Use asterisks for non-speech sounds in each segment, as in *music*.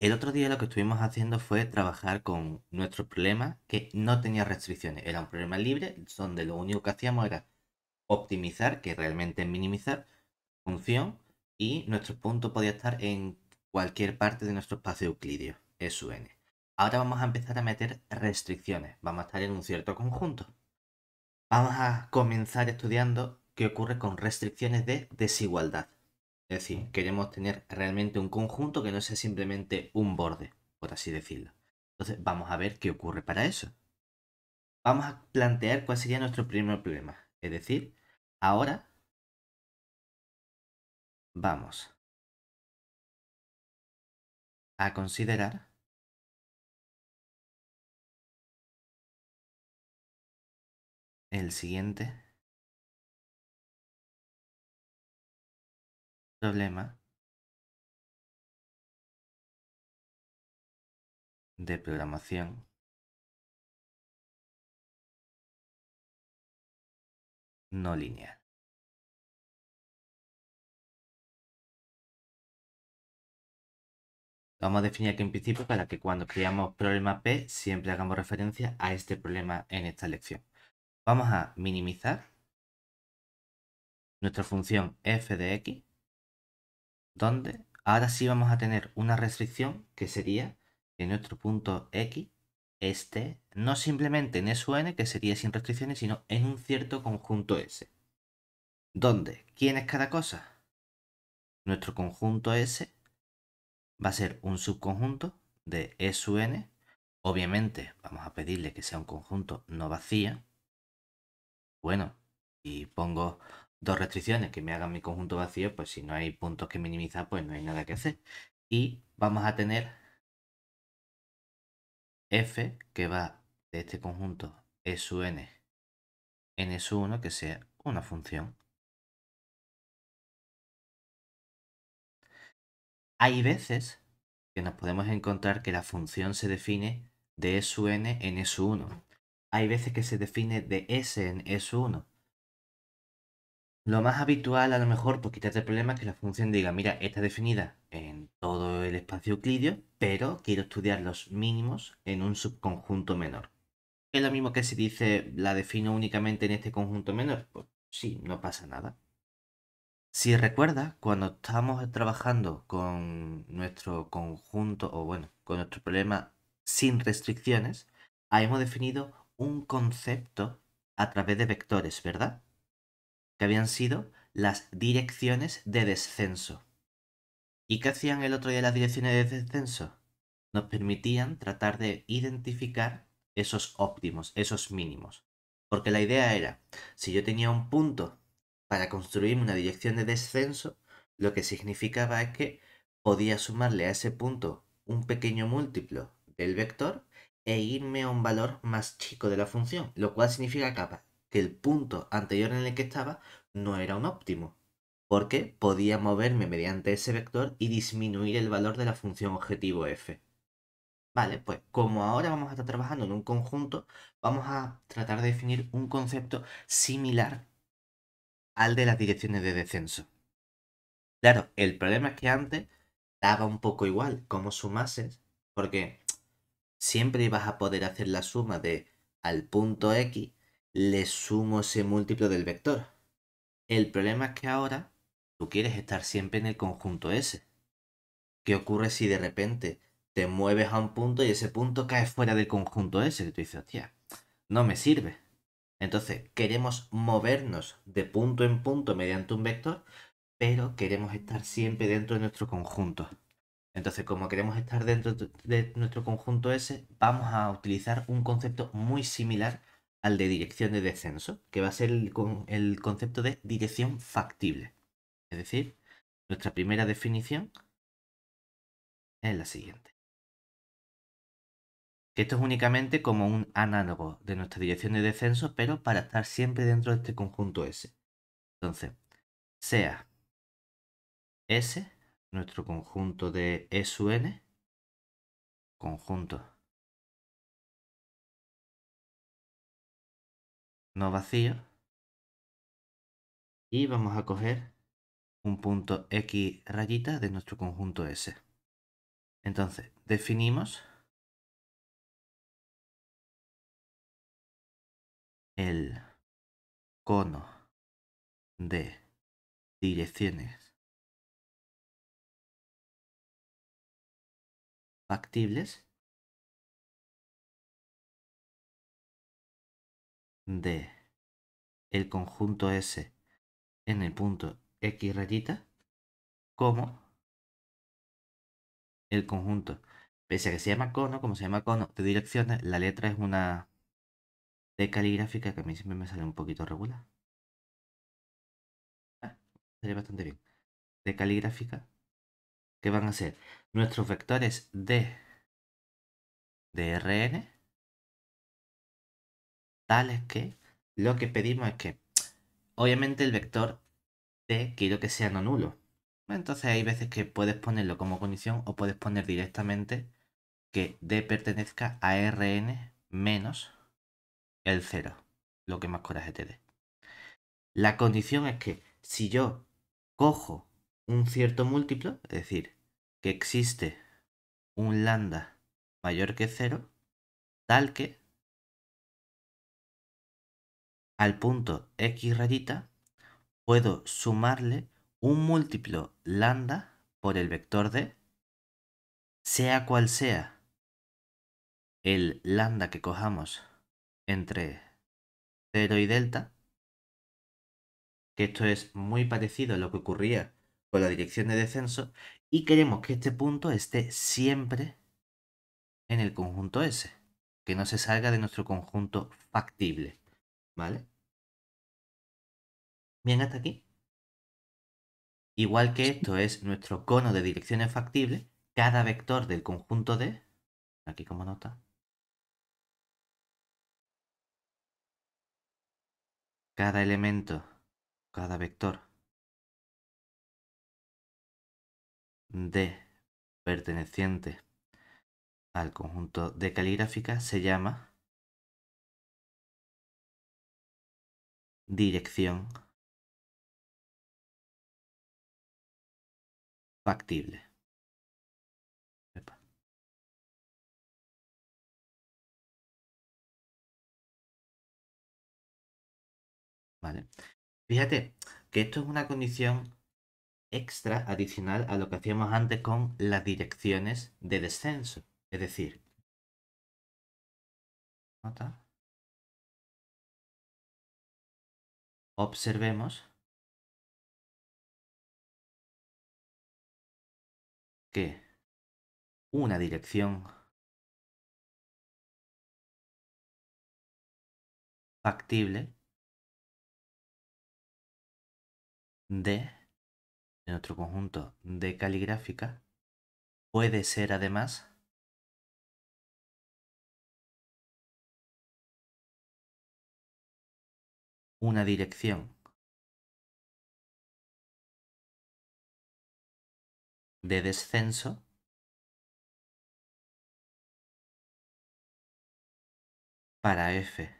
El otro día lo que estuvimos haciendo fue trabajar con nuestro problema que no tenía restricciones. Era un problema libre donde lo único que hacíamos era optimizar, que realmente es minimizar, función y nuestro punto podía estar en cualquier parte de nuestro espacio euclidio, SUN. Ahora vamos a empezar a meter restricciones. Vamos a estar en un cierto conjunto. Vamos a comenzar estudiando qué ocurre con restricciones de desigualdad. Es decir, queremos tener realmente un conjunto que no sea simplemente un borde, por así decirlo. Entonces, vamos a ver qué ocurre para eso. Vamos a plantear cuál sería nuestro primer problema. Es decir, ahora vamos a considerar el siguiente problema de programación no lineal. Vamos a definir aquí en principio para que cuando creamos problema P siempre hagamos referencia a este problema en esta lección. Vamos a minimizar nuestra función f de x, donde ahora sí vamos a tener una restricción que sería que nuestro punto x esté no simplemente en SUN, que sería sin restricciones, sino en un cierto conjunto S. ¿Dónde? ¿Quién es cada cosa? Nuestro conjunto S va a ser un subconjunto de E n. Obviamente vamos a pedirle que sea un conjunto no vacío. Bueno, y pongo dos restricciones que me hagan mi conjunto vacío, pues si no hay puntos que minimizar, pues no hay nada que hacer. Y vamos a tener f que va de este conjunto E n en S1 que sea una función. Hay veces que nos podemos encontrar que la función se define de SUN en S1. Hay veces que se define de S en S1. Lo más habitual, a lo mejor, por quitarte el problema, es que la función diga, mira, está definida en todo el espacio euclidio, pero quiero estudiar los mínimos en un subconjunto menor. ¿Es lo mismo que si dice, la defino únicamente en este conjunto menor? Pues sí, no pasa nada. Si recuerdas, cuando estábamos trabajando con nuestro conjunto, o bueno, con nuestro problema sin restricciones, habíamos definido un concepto a través de vectores, ¿verdad? Que habían sido las direcciones de descenso. ¿Y qué hacían el otro día las direcciones de descenso? Nos permitían tratar de identificar esos óptimos, esos mínimos. Porque la idea era, si yo tenía un punto para construir una dirección de descenso, lo que significaba es que podía sumarle a ese punto un pequeño múltiplo del vector e irme a un valor más chico de la función, lo cual significa que el punto anterior en el que estaba no era un óptimo, porque podía moverme mediante ese vector y disminuir el valor de la función objetivo f. Vale, pues como ahora vamos a estar trabajando en un conjunto, vamos a tratar de definir un concepto similar al de las direcciones de descenso. Claro, el problema es que antes daba un poco igual cómo sumases, porque siempre ibas a poder hacer la suma de al punto x le sumo ese múltiplo del vector. El problema es que ahora tú quieres estar siempre en el conjunto S. ¿Qué ocurre si de repente te mueves a un punto y ese punto cae fuera del conjunto S? Que tú dices, hostia, no me sirve. Entonces, queremos movernos de punto en punto mediante un vector, pero queremos estar siempre dentro de nuestro conjunto. Entonces, como queremos estar dentro de nuestro conjunto S, vamos a utilizar un concepto muy similar al de dirección de descenso, que va a ser el, concepto de dirección factible. Es decir, nuestra primera definición es la siguiente esto es únicamente como un análogo de nuestra dirección de descenso, pero para estar siempre dentro de este conjunto S. Entonces, sea S, nuestro conjunto de e n conjunto no vacío, y vamos a coger un punto X rayita de nuestro conjunto S. Entonces, definimos el cono de direcciones factibles de el conjunto S en el punto X rayita como el conjunto. Pese a que se llama cono, como se llama cono de direcciones, la letra es una de caligráfica que a mí siempre me sale un poquito regular. Ah, sale bastante bien. De caligráfica, que van a ser nuestros vectores de, de Rn, tales que lo que pedimos es que, obviamente el vector D quiero que sea no nulo. Entonces hay veces que puedes ponerlo como condición o puedes poner directamente que D pertenezca a Rn menos el 0, lo que más coraje te dé. La condición es que si yo cojo un cierto múltiplo, es decir, que existe un lambda mayor que 0, tal que al punto x rayita puedo sumarle un múltiplo lambda por el vector d, sea cual sea el lambda que cojamos entre 0 y delta, que esto es muy parecido a lo que ocurría con la dirección de descenso, y queremos que este punto esté siempre en el conjunto S, que no se salga de nuestro conjunto factible, ¿vale? Bien, hasta aquí. Igual que esto es nuestro cono de direcciones factibles, cada vector del conjunto D, aquí como nota, cada elemento, cada vector D perteneciente al conjunto de caligráfica se llama dirección factible. Vale. Fíjate que esto es una condición extra adicional a lo que hacíamos antes con las direcciones de descenso. Es decir, observemos que una dirección factible de, otro conjunto de caligráfica, puede ser además una dirección. De descenso. Para f,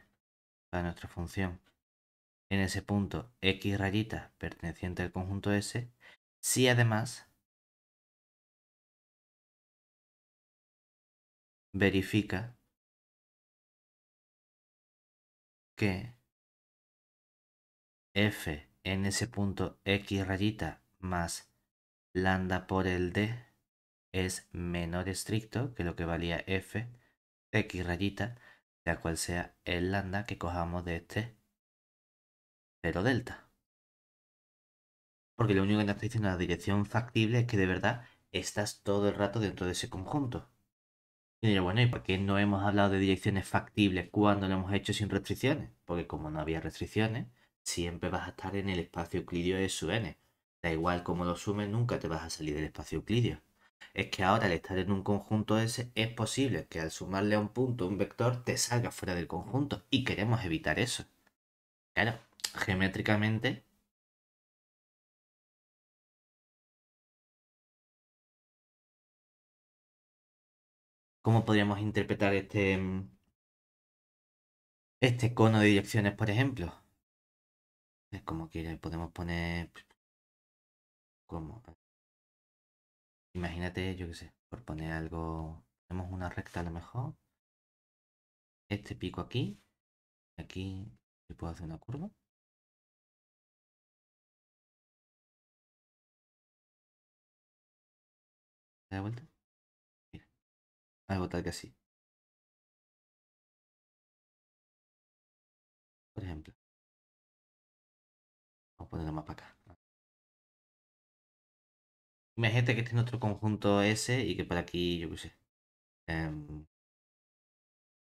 para nuestra función, en ese punto x rayita perteneciente al conjunto S, si además verifica que f en ese punto x rayita más lambda por el d es menor estricto que lo que valía f x rayita, sea cual sea el lambda que cojamos de este cero delta. Porque lo único que nos está diciendo la dirección factible es que de verdad estás todo el rato dentro de ese conjunto. Y diré, bueno, ¿y por qué no hemos hablado de direcciones factibles cuando lo hemos hecho sin restricciones? Porque como no había restricciones, siempre vas a estar en el espacio euclidio de su n. Da igual cómo lo sumes, nunca te vas a salir del espacio euclidio. Es que ahora al estar en un conjunto S es posible que al sumarle a un punto un vector te salga fuera del conjunto y queremos evitar eso. Claro, geométricamente ¿Cómo podríamos interpretar este, este cono de direcciones, por ejemplo? Es como que podemos poner como... Imagínate, yo qué sé, por poner algo, tenemos una recta a lo mejor. Este pico aquí. Aquí le puedo hacer una curva. ¿Da vuelta? Mira. Algo tal que así. Por ejemplo. Ponerlo más para acá. Imagínate que este es nuestro conjunto S y que por aquí, yo qué sé, em,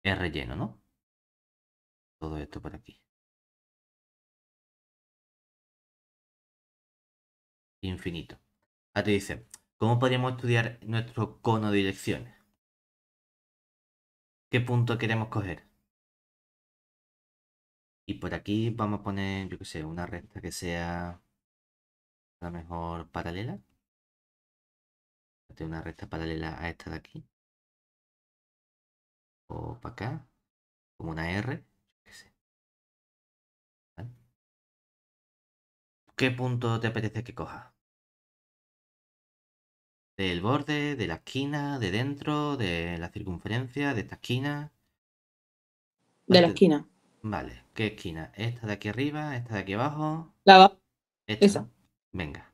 es relleno, ¿no? Todo esto por aquí. Infinito. Ahora te dice, ¿cómo podríamos estudiar nuestro cono de direcciones? ¿Qué punto queremos coger? Y por aquí vamos a poner, yo qué sé, una recta que sea la mejor paralela una recta paralela a esta de aquí. O para acá. Como una R. ¿Qué punto te apetece que coja? Del borde, de la esquina, de dentro, de la circunferencia, de esta esquina. De la esquina. Vale, ¿qué esquina? Esta de aquí arriba, esta de aquí abajo. La Esta. Venga.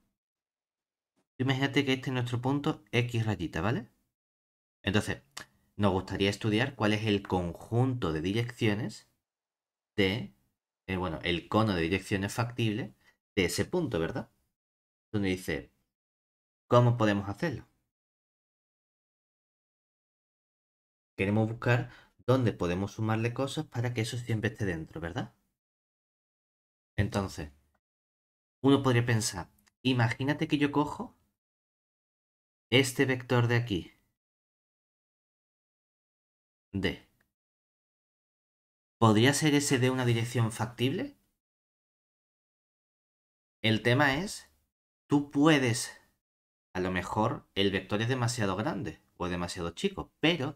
Imagínate que este es nuestro punto X rayita, ¿vale? Entonces, nos gustaría estudiar cuál es el conjunto de direcciones de, eh, bueno, el cono de direcciones factible de ese punto, ¿verdad? Donde dice, ¿cómo podemos hacerlo? Queremos buscar dónde podemos sumarle cosas para que eso siempre esté dentro, ¿verdad? Entonces, uno podría pensar, imagínate que yo cojo este vector de aquí, D, ¿podría ser ese de una dirección factible? El tema es, tú puedes, a lo mejor el vector es demasiado grande o demasiado chico, pero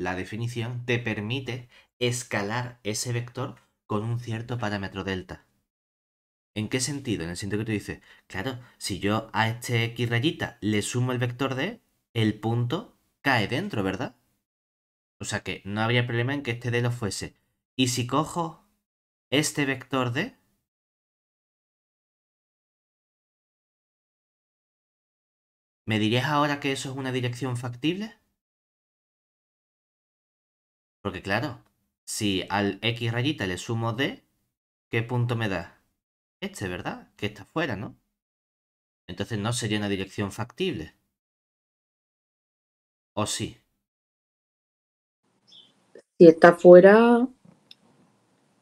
la definición te permite escalar ese vector con un cierto parámetro delta. ¿En qué sentido? En el sentido que tú dices, claro, si yo a este X rayita le sumo el vector D, el punto cae dentro, ¿verdad? O sea que no habría problema en que este D lo fuese. Y si cojo este vector D, ¿me dirías ahora que eso es una dirección factible? Porque claro, si al X rayita le sumo D, ¿qué punto me da? este, ¿verdad? Que está fuera, ¿no? Entonces no sería una dirección factible. ¿O sí? Si está fuera...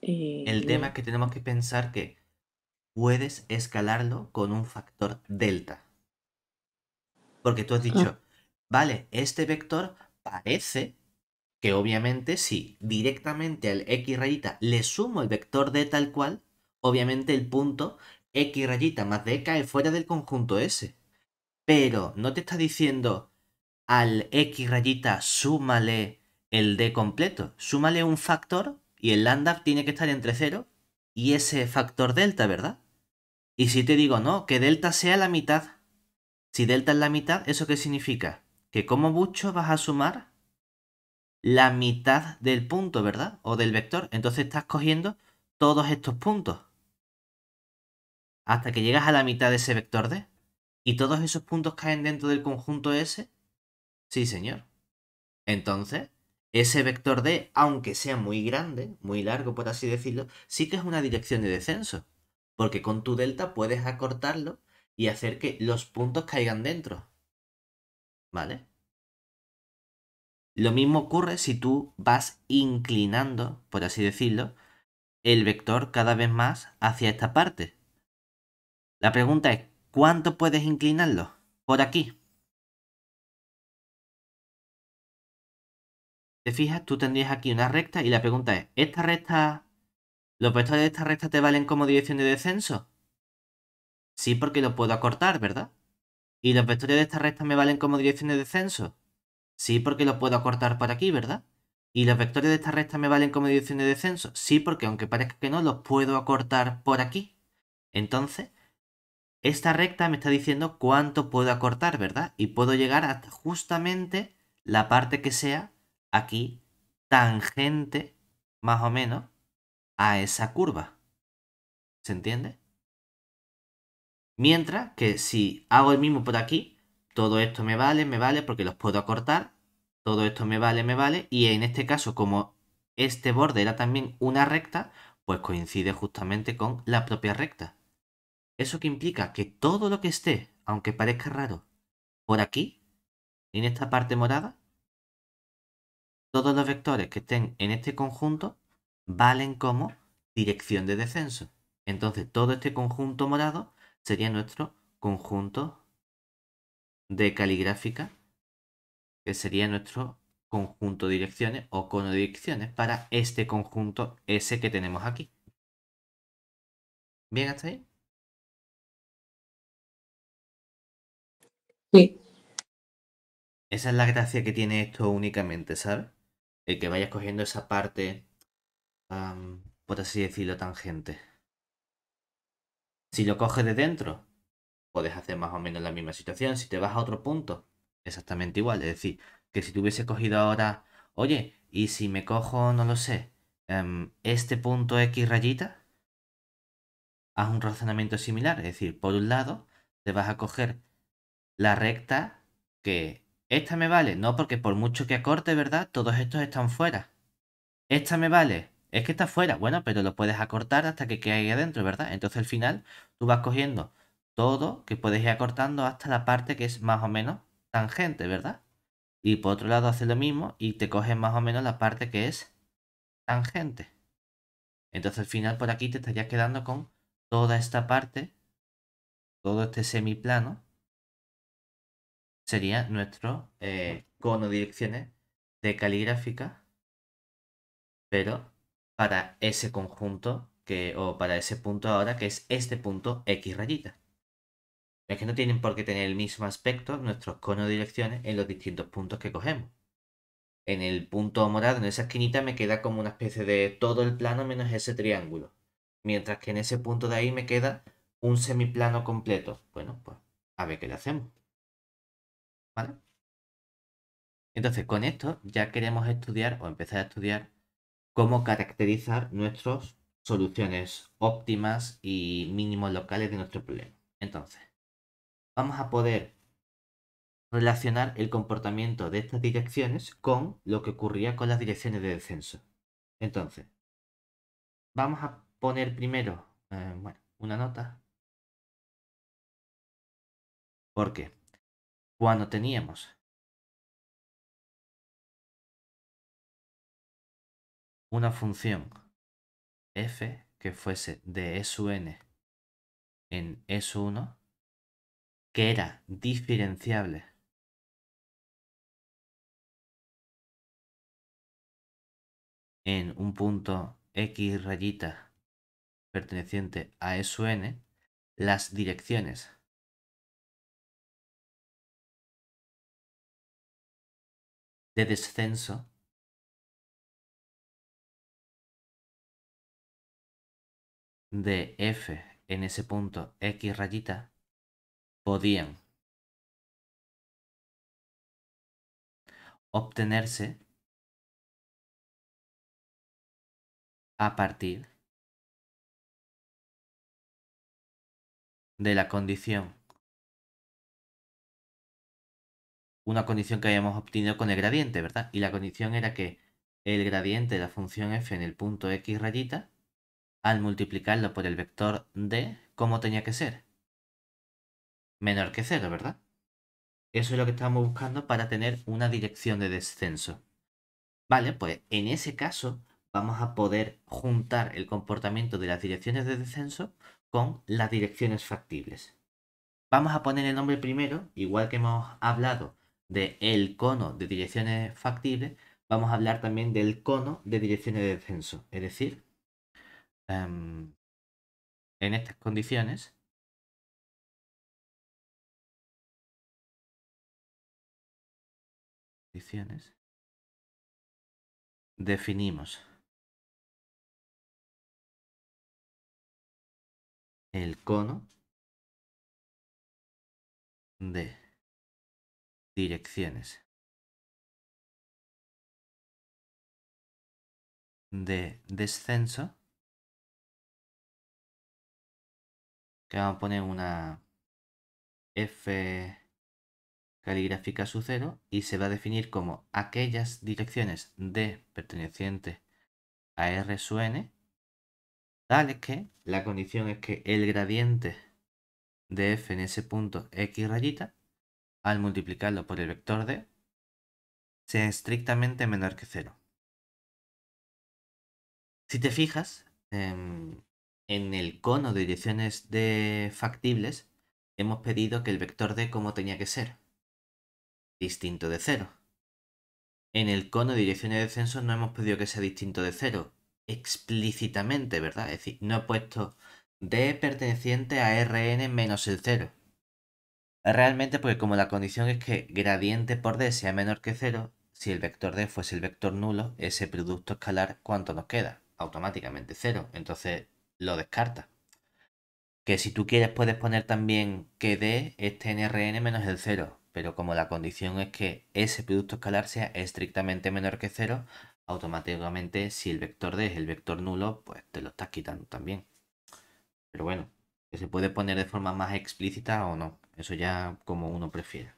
Eh, El tema es que tenemos que pensar que puedes escalarlo con un factor delta. Porque tú has dicho, ah. vale, este vector parece que obviamente si directamente al x rayita le sumo el vector de tal cual, obviamente el punto X rayita más D cae fuera del conjunto S. Pero no te está diciendo al X rayita súmale el D completo. Súmale un factor y el lambda tiene que estar entre 0 y ese factor delta, ¿verdad? Y si te digo no, que delta sea la mitad. Si delta es la mitad, ¿eso qué significa? Que como mucho vas a sumar la mitad del punto, ¿verdad? O del vector. Entonces estás cogiendo todos estos puntos hasta que llegas a la mitad de ese vector D. ¿Y todos esos puntos caen dentro del conjunto S? Sí, señor. Entonces, ese vector D, aunque sea muy grande, muy largo por así decirlo, sí que es una dirección de descenso. Porque con tu delta puedes acortarlo y hacer que los puntos caigan dentro. ¿Vale? Lo mismo ocurre si tú vas inclinando, por así decirlo, el vector cada vez más hacia esta parte. La pregunta es, ¿cuánto puedes inclinarlo? Por aquí. ¿Te fijas? Tú tendrías aquí una recta y la pregunta es, ¿esta recta, los vectores de esta recta te valen como dirección de descenso? Sí, porque lo puedo acortar, ¿verdad? ¿Y los vectores de esta recta me valen como dirección de descenso? Sí, porque lo puedo acortar por aquí, ¿verdad? ¿Y los vectores de esta recta me valen como dirección de descenso? Sí, porque aunque parezca que no, los puedo acortar por aquí. Entonces, esta recta me está diciendo cuánto puedo acortar, ¿verdad? Y puedo llegar hasta justamente la parte que sea aquí tangente, más o menos, a esa curva. ¿Se entiende? Mientras que si hago el mismo por aquí, todo esto me vale, me vale porque los puedo acortar, todo esto me vale, me vale, y en este caso como este borde era también una recta, pues coincide justamente con la propia recta. Eso que implica que todo lo que esté, aunque parezca raro, por aquí, en esta parte morada, todos los vectores que estén en este conjunto valen como dirección de descenso. Entonces todo este conjunto morado sería nuestro conjunto de caligráfica, que sería nuestro conjunto de direcciones o cono de direcciones para este conjunto S que tenemos aquí. ¿Bien hasta ahí? Sí. Esa es la gracia que tiene esto únicamente, ¿sabes? El que vayas cogiendo esa parte, por así decirlo, tangente. Si lo coges de dentro, puedes hacer más o menos la misma situación. Si te vas a otro punto, exactamente igual. Es decir, que si tuviese cogido ahora, oye, y si me cojo, no lo sé, em, este punto X rayita, haz un razonamiento similar. Es decir, por un lado, te vas a coger la recta que esta me vale, no porque por mucho que acorte, ¿verdad? Todos estos están fuera. Esta me vale, es que está fuera. Bueno, pero lo puedes acortar hasta que quede ahí adentro, ¿verdad? Entonces al final tú vas cogiendo todo que puedes ir acortando hasta la parte que es más o menos tangente, ¿verdad? Y por otro lado hace lo mismo y te coges más o menos la parte que es tangente. Entonces al final por aquí te estarías quedando con toda esta parte, todo este semiplano, sería nuestro eh, cono direcciones de caligráfica, pero para ese conjunto que, o para ese punto ahora que es este punto X rayita. Es que no tienen por qué tener el mismo aspecto nuestros conos de direcciones en los distintos puntos que cogemos. En el punto morado, en esa esquinita, me queda como una especie de todo el plano menos ese triángulo. Mientras que en ese punto de ahí me queda un semiplano completo. Bueno, pues a ver qué le hacemos. ¿Vale? Entonces, con esto ya queremos estudiar o empezar a estudiar cómo caracterizar nuestras soluciones óptimas y mínimos locales de nuestro problema. Entonces, vamos a poder relacionar el comportamiento de estas direcciones con lo que ocurría con las direcciones de descenso. Entonces, vamos a poner primero eh, bueno, una nota. Porque cuando teníamos una función f que fuese de n en S1 que era diferenciable. En un punto x rayita perteneciente a n las direcciones. De descenso. De f en ese punto x rayita podían obtenerse a partir de la condición una condición que habíamos obtenido con el gradiente, ¿verdad? Y la condición era que el gradiente de la función f en el punto x rayita al multiplicarlo por el vector d, ¿cómo tenía que ser? Menor que cero, ¿verdad? Eso es lo que estamos buscando para tener una dirección de descenso. Vale, pues en ese caso vamos a poder juntar el comportamiento de las direcciones de descenso con las direcciones factibles. Vamos a poner el nombre primero, igual que hemos hablado de el cono de direcciones factibles, vamos a hablar también del cono de direcciones de descenso. Es decir, Em, en estas condiciones, definimos el cono de direcciones de descenso que vamos a poner una f caligráfica su cero y se va a definir como aquellas direcciones d pertenecientes a r su n tales que la condición es que el gradiente de f en ese punto x rayita al multiplicarlo por el vector d sea estrictamente menor que cero. Si te fijas, em, en el cono de direcciones de factibles hemos pedido que el vector d como tenía que ser. Distinto de cero. En el cono de direcciones de descenso no hemos pedido que sea distinto de cero. Explícitamente, ¿verdad? Es decir, no he puesto d perteneciente a Rn menos el cero. Realmente, porque como la condición es que gradiente por d sea menor que cero, si el vector d fuese el vector nulo, ese producto escalar, ¿cuánto nos queda? Automáticamente cero. Entonces, lo descarta. Que si tú quieres puedes poner también que D esté en Rn menos el 0, pero como la condición es que ese producto escalar sea estrictamente menor que 0, automáticamente si el vector D es el vector nulo, pues te lo estás quitando también. Pero bueno, que se puede poner de forma más explícita o no, eso ya como uno prefiera.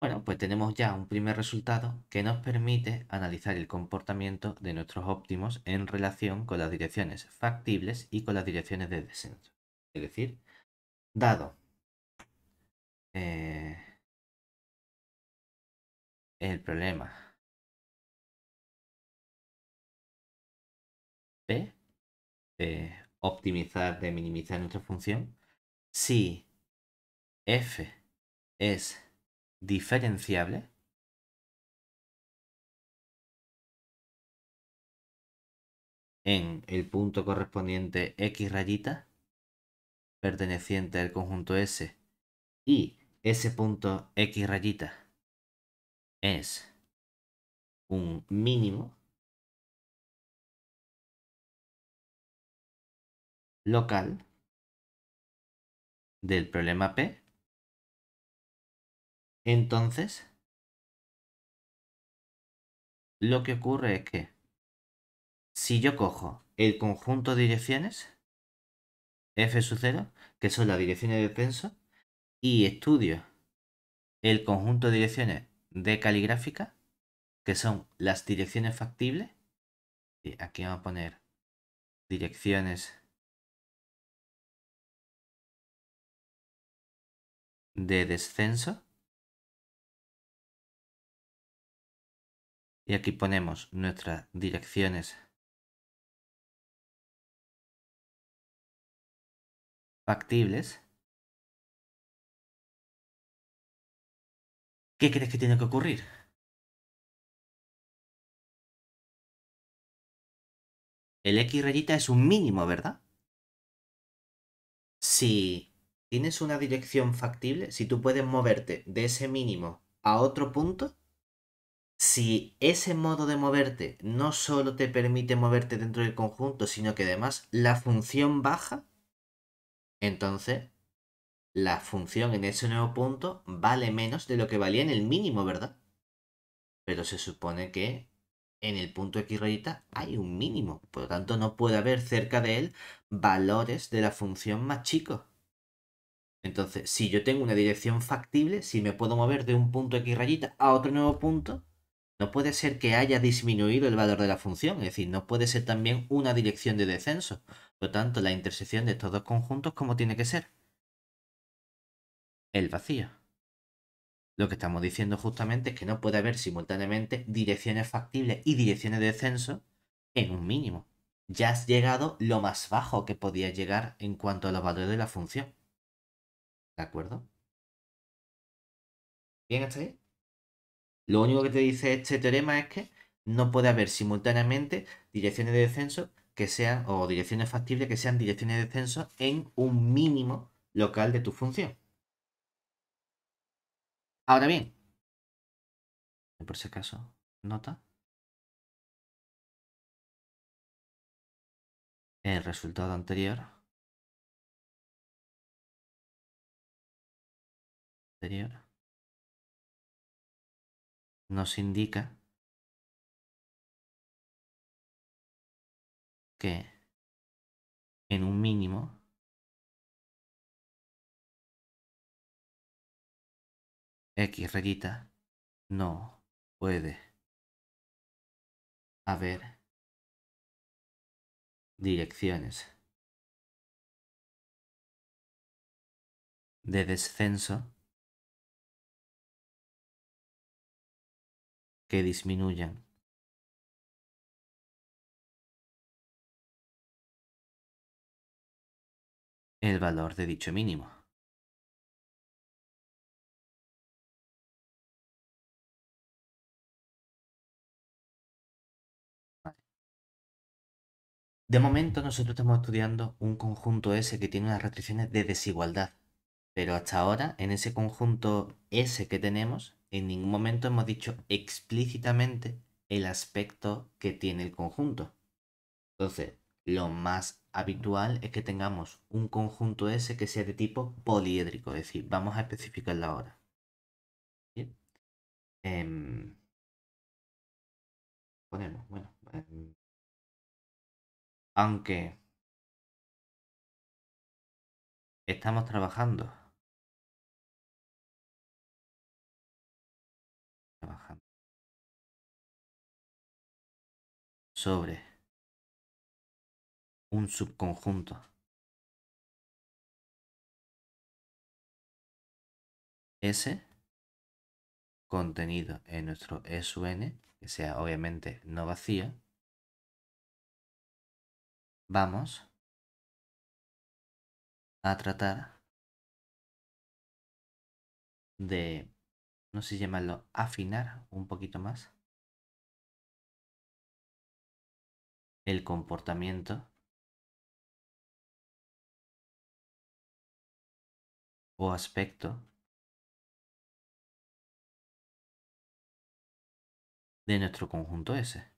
Bueno, pues tenemos ya un primer resultado que nos permite analizar el comportamiento de nuestros óptimos en relación con las direcciones factibles y con las direcciones de descenso. Es decir, dado eh, el problema. De optimizar, de minimizar nuestra función, si f es diferenciable en el punto correspondiente x rayita perteneciente al conjunto S y ese punto x rayita es un mínimo local del problema P entonces, lo que ocurre es que si yo cojo el conjunto de direcciones, f sub 0, que son las direcciones de descenso, y estudio el conjunto de direcciones de caligráfica, que son las direcciones factibles, y aquí vamos a poner direcciones de descenso, Y aquí ponemos nuestras direcciones factibles. ¿Qué crees que tiene que ocurrir? El X rayita es un mínimo, ¿verdad? Si tienes una dirección factible, si tú puedes moverte de ese mínimo a otro punto, si ese modo de moverte no solo te permite moverte dentro del conjunto, sino que además la función baja, entonces la función en ese nuevo punto vale menos de lo que valía en el mínimo, ¿verdad? Pero se supone que en el punto x rayita hay un mínimo, por lo tanto no puede haber cerca de él valores de la función más chicos. Entonces, si yo tengo una dirección factible, si me puedo mover de un punto x rayita a otro nuevo punto, no puede ser que haya disminuido el valor de la función, es decir, no puede ser también una dirección de descenso. Por lo tanto, la intersección de estos dos conjuntos, ¿cómo tiene que ser? El vacío. Lo que estamos diciendo justamente es que no puede haber simultáneamente direcciones factibles y direcciones de descenso en un mínimo. Ya has llegado lo más bajo que podía llegar en cuanto a los valores de la función. ¿De acuerdo? ¿Bien hasta ahí? Lo único que te dice este teorema es que no puede haber simultáneamente direcciones de descenso que sean, o direcciones factibles que sean direcciones de descenso en un mínimo local de tu función. Ahora bien, por si acaso, nota. El resultado anterior anterior nos indica que en un mínimo X rayita no puede. Haber direcciones. De descenso. Que disminuyan. El valor de dicho mínimo. De momento nosotros estamos estudiando un conjunto S que tiene unas restricciones de desigualdad. Pero hasta ahora, en ese conjunto S que tenemos, en ningún momento hemos dicho explícitamente el aspecto que tiene el conjunto. Entonces, lo más habitual es que tengamos un conjunto S que sea de tipo poliédrico, es decir, vamos a especificarlo ahora. Em, ponemos, bueno, em, aunque estamos trabajando, sobre un subconjunto. S contenido en nuestro SUN, que sea obviamente no vacío, vamos a tratar de, no sé llamarlo, afinar un poquito más el comportamiento o aspecto de nuestro conjunto S.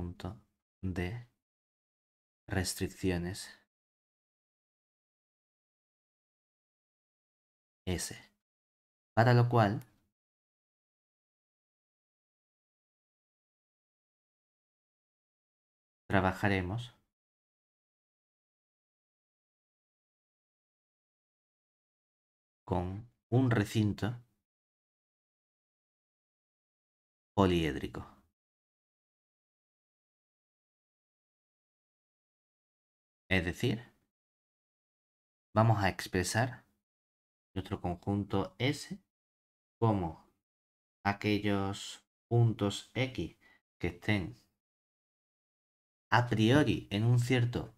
Punto de restricciones S. Para lo cual trabajaremos con un recinto poliédrico. Es decir, vamos a expresar nuestro conjunto S como aquellos puntos X que estén a priori en un cierto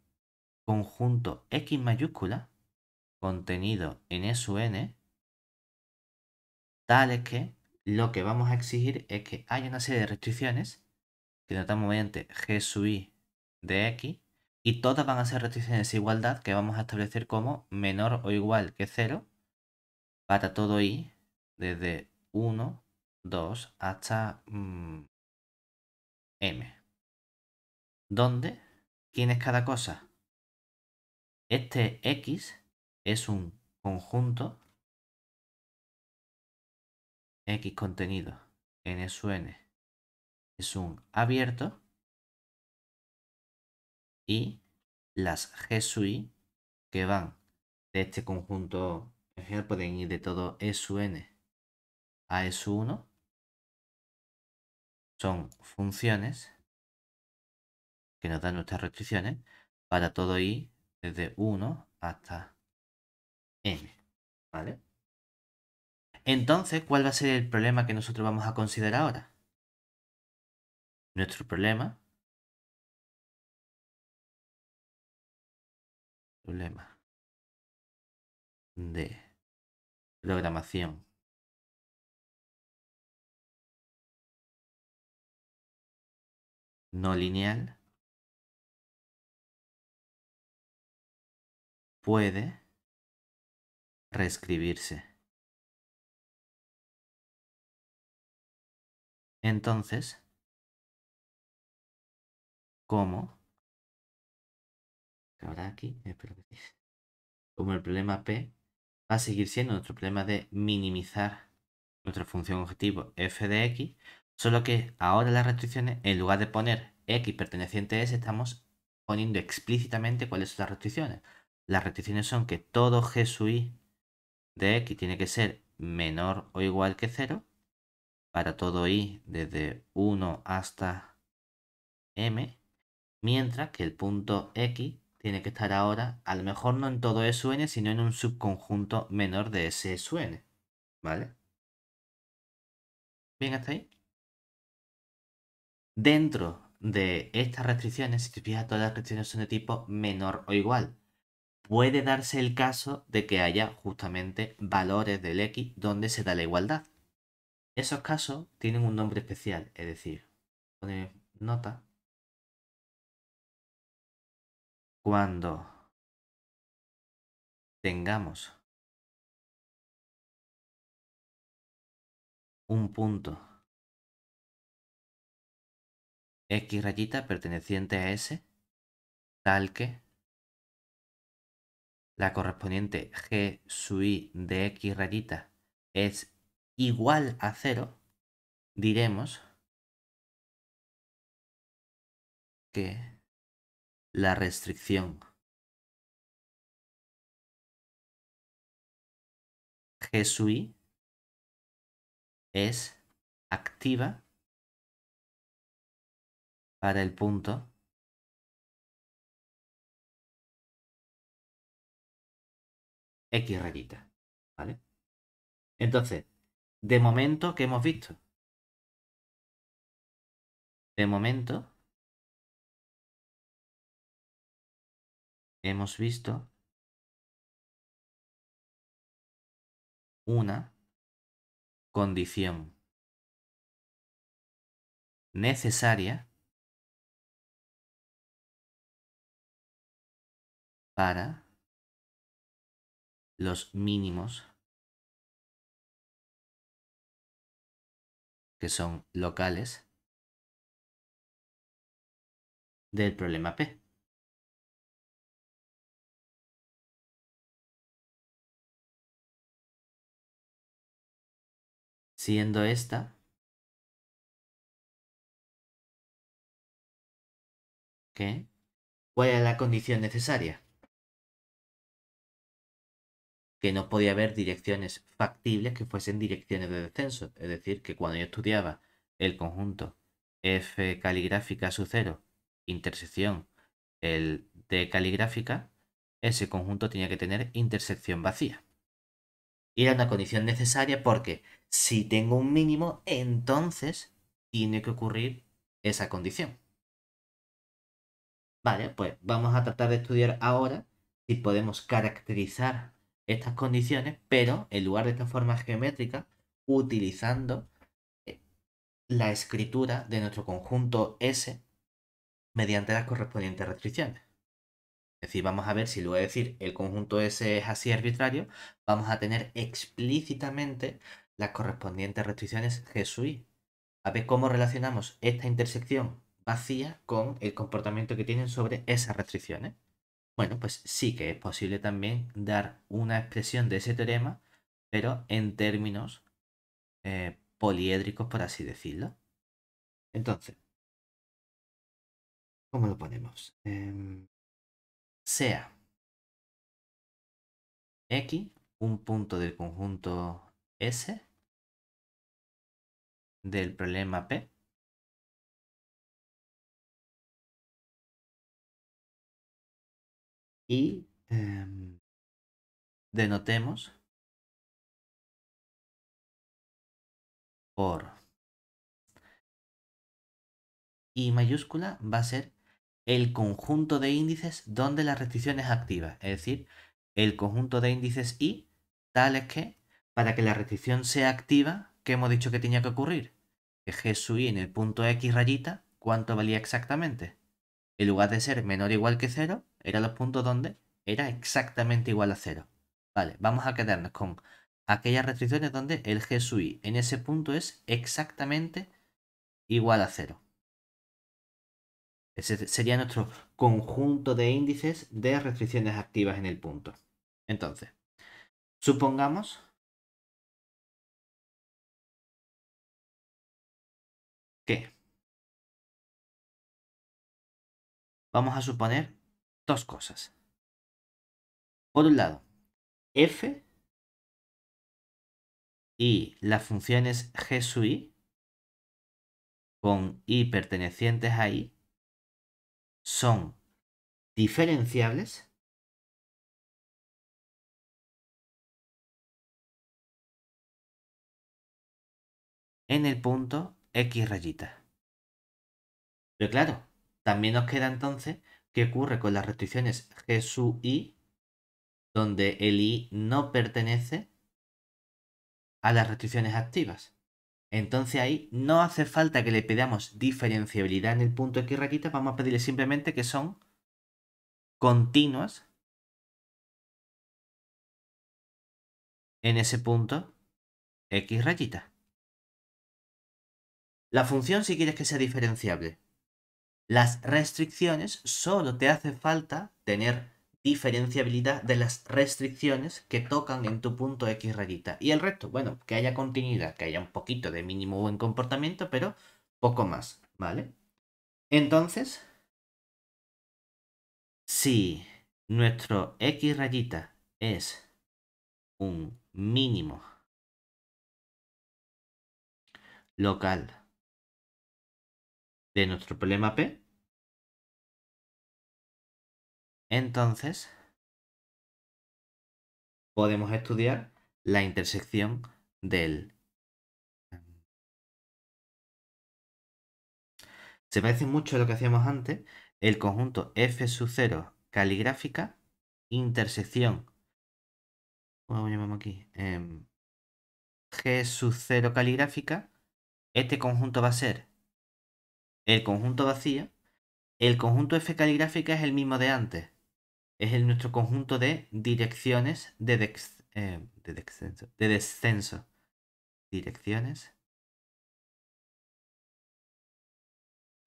conjunto X mayúscula contenido en SUN, tal es que lo que vamos a exigir es que haya una serie de restricciones que notamos mediante G sub i de X y todas van a ser restricciones de desigualdad que vamos a establecer como menor o igual que 0 para todo i desde 1, 2 hasta mm, m. ¿Dónde? ¿Quién es cada cosa? Este x es un conjunto X contenido en SUN es un abierto y las G sui que van de este conjunto en general pueden ir de todo SUN a SU1 son funciones que nos dan nuestras restricciones para todo i desde 1 hasta n. ¿Vale? Entonces, ¿cuál va a ser el problema que nosotros vamos a considerar ahora? Nuestro problema. Problema de programación no lineal puede reescribirse. Entonces, ¿cómo ahora aquí, espero que sí. Como el problema P va a seguir siendo nuestro problema de minimizar nuestra función objetivo f de x, solo que ahora las restricciones, en lugar de poner x perteneciente a s, estamos poniendo explícitamente cuáles son las restricciones. Las restricciones son que todo g sub i de x tiene que ser menor o igual que 0 para todo i desde 1 hasta m, mientras que el punto x tiene que estar ahora, a lo mejor no en todo SUN, sino en un subconjunto menor de ese SUN. ¿Vale? Bien, hasta ahí. Dentro de estas restricciones, si te fijas, todas las restricciones son de tipo menor o igual. Puede darse el caso de que haya justamente valores del X donde se da la igualdad. Esos casos tienen un nombre especial, es decir, pone nota cuando tengamos un punto x rayita perteneciente a S tal que la correspondiente g sub i de x rayita es igual a cero, diremos que la restricción G sub i es activa para el punto X rayita. ¿Vale? Entonces, de momento, ¿qué hemos visto? De momento, hemos visto una condición necesaria para los mínimos que son locales del problema P. Siendo esta ¿qué? ¿Cuál era la condición necesaria? que no podía haber direcciones factibles que fuesen direcciones de descenso. Es decir, que cuando yo estudiaba el conjunto f caligráfica su cero, intersección el d caligráfica, ese conjunto tenía que tener intersección vacía. Y era una condición necesaria porque si tengo un mínimo, entonces tiene que ocurrir esa condición. Vale, pues vamos a tratar de estudiar ahora si podemos caracterizar estas condiciones, pero en lugar de esta forma geométrica, utilizando eh, la escritura de nuestro conjunto S mediante las correspondientes restricciones. Es decir, vamos a ver si luego de decir el conjunto S es así arbitrario, vamos a tener explícitamente las correspondientes restricciones G sub i. A ver cómo relacionamos esta intersección vacía con el comportamiento que tienen sobre esas restricciones. Bueno, pues sí que es posible también dar una expresión de ese teorema, pero en términos eh, poliédricos, por así decirlo. Entonces, ¿cómo lo ponemos? Em, sea x un punto del conjunto S del problema P. Y em, denotemos por I mayúscula va a ser el conjunto de índices donde la restricción es activa, es decir, el conjunto de índices I tales que para que la restricción sea activa, ¿qué hemos dicho que tenía que ocurrir? Que G sub i en el punto X rayita, ¿cuánto valía exactamente? En lugar de ser menor o igual que 0, eran los puntos donde era exactamente igual a 0. Vale, vamos a quedarnos con aquellas restricciones donde el G sub i en ese punto es exactamente igual a 0. Ese sería nuestro conjunto de índices de restricciones activas en el punto. Entonces, supongamos que vamos a suponer dos cosas. Por un lado, f y las funciones g sub i con i pertenecientes a i son diferenciables en el punto x rayita. Pero claro, también nos queda entonces qué ocurre con las restricciones G sub i, donde el i no pertenece a las restricciones activas. Entonces ahí no hace falta que le pidamos diferenciabilidad en el punto x rayita, vamos a pedirle simplemente que son continuas en ese punto x rayita. La función si quieres que sea diferenciable. Las restricciones solo te hace falta tener diferenciabilidad de las restricciones que tocan en tu punto X rayita. Y el resto, bueno, que haya continuidad, que haya un poquito de mínimo buen comportamiento, pero poco más, ¿vale? Entonces, si nuestro X rayita es un mínimo local de nuestro problema P, entonces podemos estudiar la intersección del... Se parece mucho a lo que hacíamos antes, el conjunto F sub 0 caligráfica, intersección, ¿cómo llamamos aquí? Em, G sub 0 caligráfica, este conjunto va a ser el conjunto vacío, el conjunto F caligráfica es el mismo de antes. Es nuestro conjunto de direcciones de, eh, de, descenso, de descenso. Direcciones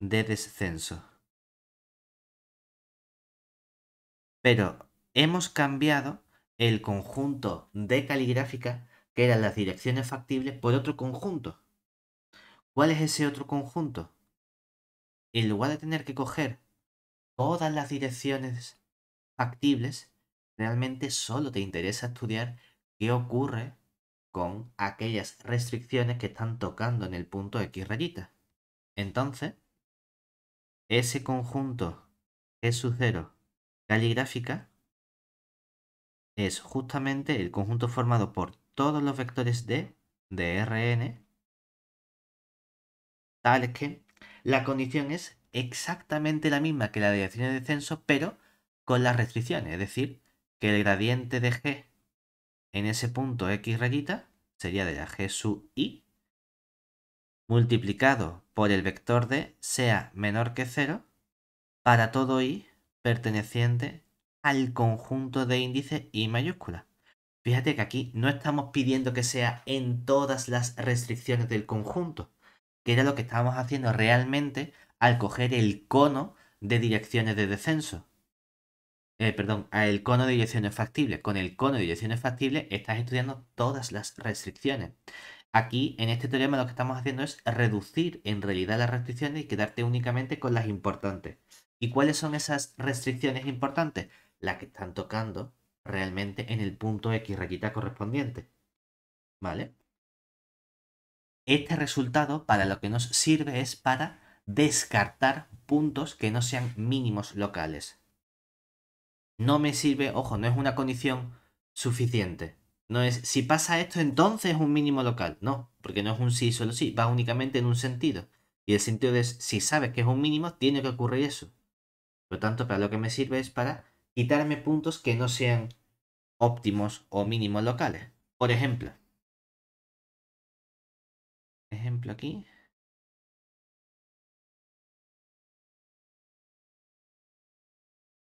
de descenso. Pero hemos cambiado el conjunto de caligráfica, que eran las direcciones factibles, por otro conjunto. ¿Cuál es ese otro conjunto? en lugar de tener que coger todas las direcciones factibles, realmente solo te interesa estudiar qué ocurre con aquellas restricciones que están tocando en el punto X rayita. Entonces, ese conjunto G sub 0 caligráfica es justamente el conjunto formado por todos los vectores D de Rn, tales que la condición es exactamente la misma que la dirección de descenso, pero con las restricciones. Es decir, que el gradiente de g en ese punto x rayita sería de la g sub i multiplicado por el vector d sea menor que 0 para todo i perteneciente al conjunto de índice i mayúscula. Fíjate que aquí no estamos pidiendo que sea en todas las restricciones del conjunto, que era lo que estábamos haciendo realmente al coger el cono de direcciones de descenso. Eh, perdón, el cono de direcciones factibles. Con el cono de direcciones factibles estás estudiando todas las restricciones. Aquí, en este teorema, lo que estamos haciendo es reducir en realidad las restricciones y quedarte únicamente con las importantes. ¿Y cuáles son esas restricciones importantes? Las que están tocando realmente en el punto X rayita correspondiente. ¿Vale? Este resultado para lo que nos sirve es para descartar puntos que no sean mínimos locales. No me sirve, ojo, no es una condición suficiente. No es, si pasa esto, entonces es un mínimo local. No, porque no es un sí, solo sí, va únicamente en un sentido. Y el sentido es, si sabes que es un mínimo, tiene que ocurrir eso. Por lo tanto, para lo que me sirve es para quitarme puntos que no sean óptimos o mínimos locales. Por ejemplo, ejemplo aquí.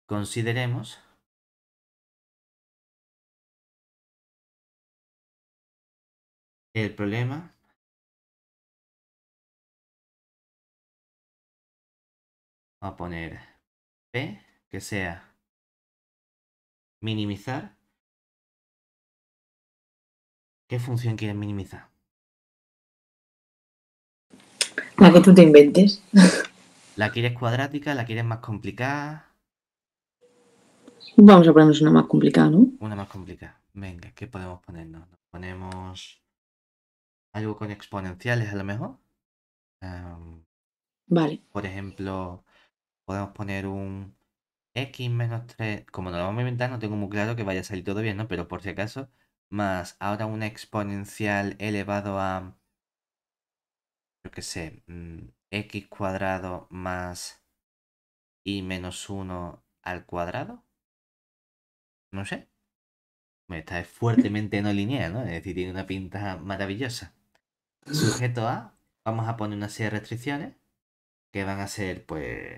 Consideremos el problema a poner P que sea minimizar. ¿Qué función quieres minimizar? La que tú te inventes. ¿La quieres cuadrática? ¿La quieres más complicada? Vamos a ponernos una más complicada, ¿no? Una más complicada. Venga, ¿qué podemos ponernos? Nos ponemos algo con exponenciales a lo mejor. Vale. por ejemplo, podemos poner un x menos 3. Como no lo vamos a inventar, no tengo muy claro que vaya a salir todo bien, ¿no? Pero por si acaso, más ahora un exponencial elevado a. Yo qué sé. mm, x cuadrado más y menos 1 al cuadrado. No sé. Esta es fuertemente no lineal, ¿no? Es decir, tiene una pinta maravillosa. Sujeto a, vamos a poner una serie de restricciones que van a ser, pues,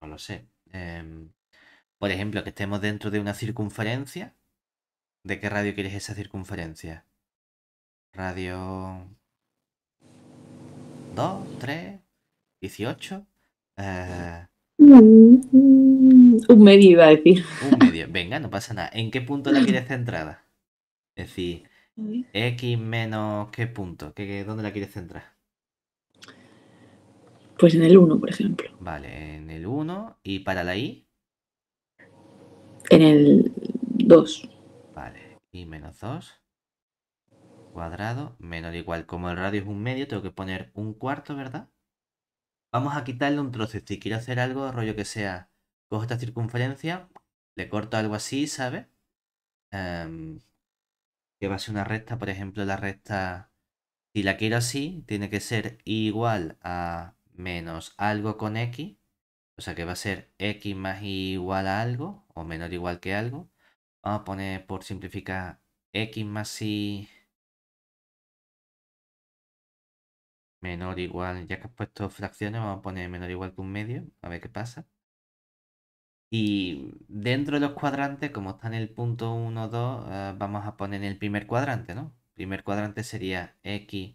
no lo sé. em, por ejemplo, que estemos dentro de una circunferencia. ¿De qué radio quieres esa circunferencia? Radio 2, 3, 18. eh, Mm, Un medio iba a decir. un medio. Venga, no pasa nada. ¿En qué punto la quieres *laughs* centrada? Es decir, x menos qué punto. ¿Qué, qué- dónde la quieres centrar? Pues en el 1, por ejemplo. Vale, en el 1 y para la i, En el 2. vale, i menos 2 cuadrado menor o igual. Como el radio es un medio, tengo que poner un cuarto, ¿verdad? Vamos a quitarle un trozo. Si quiero hacer algo, rollo que sea, cojo esta circunferencia, le corto algo así, ¿sabes? Em, que va a ser una recta, por ejemplo, la recta, si la quiero así, tiene que ser igual a menos algo con x, o sea que va a ser x más igual a algo, o menor igual que algo. Vamos a poner, por simplificar, x más y menor igual, ya que has puesto fracciones, vamos a poner menor igual que un medio, a ver qué pasa. Y dentro de los cuadrantes, como está en el punto 1, 2, eh, vamos a poner el primer cuadrante, ¿no? Primer cuadrante sería x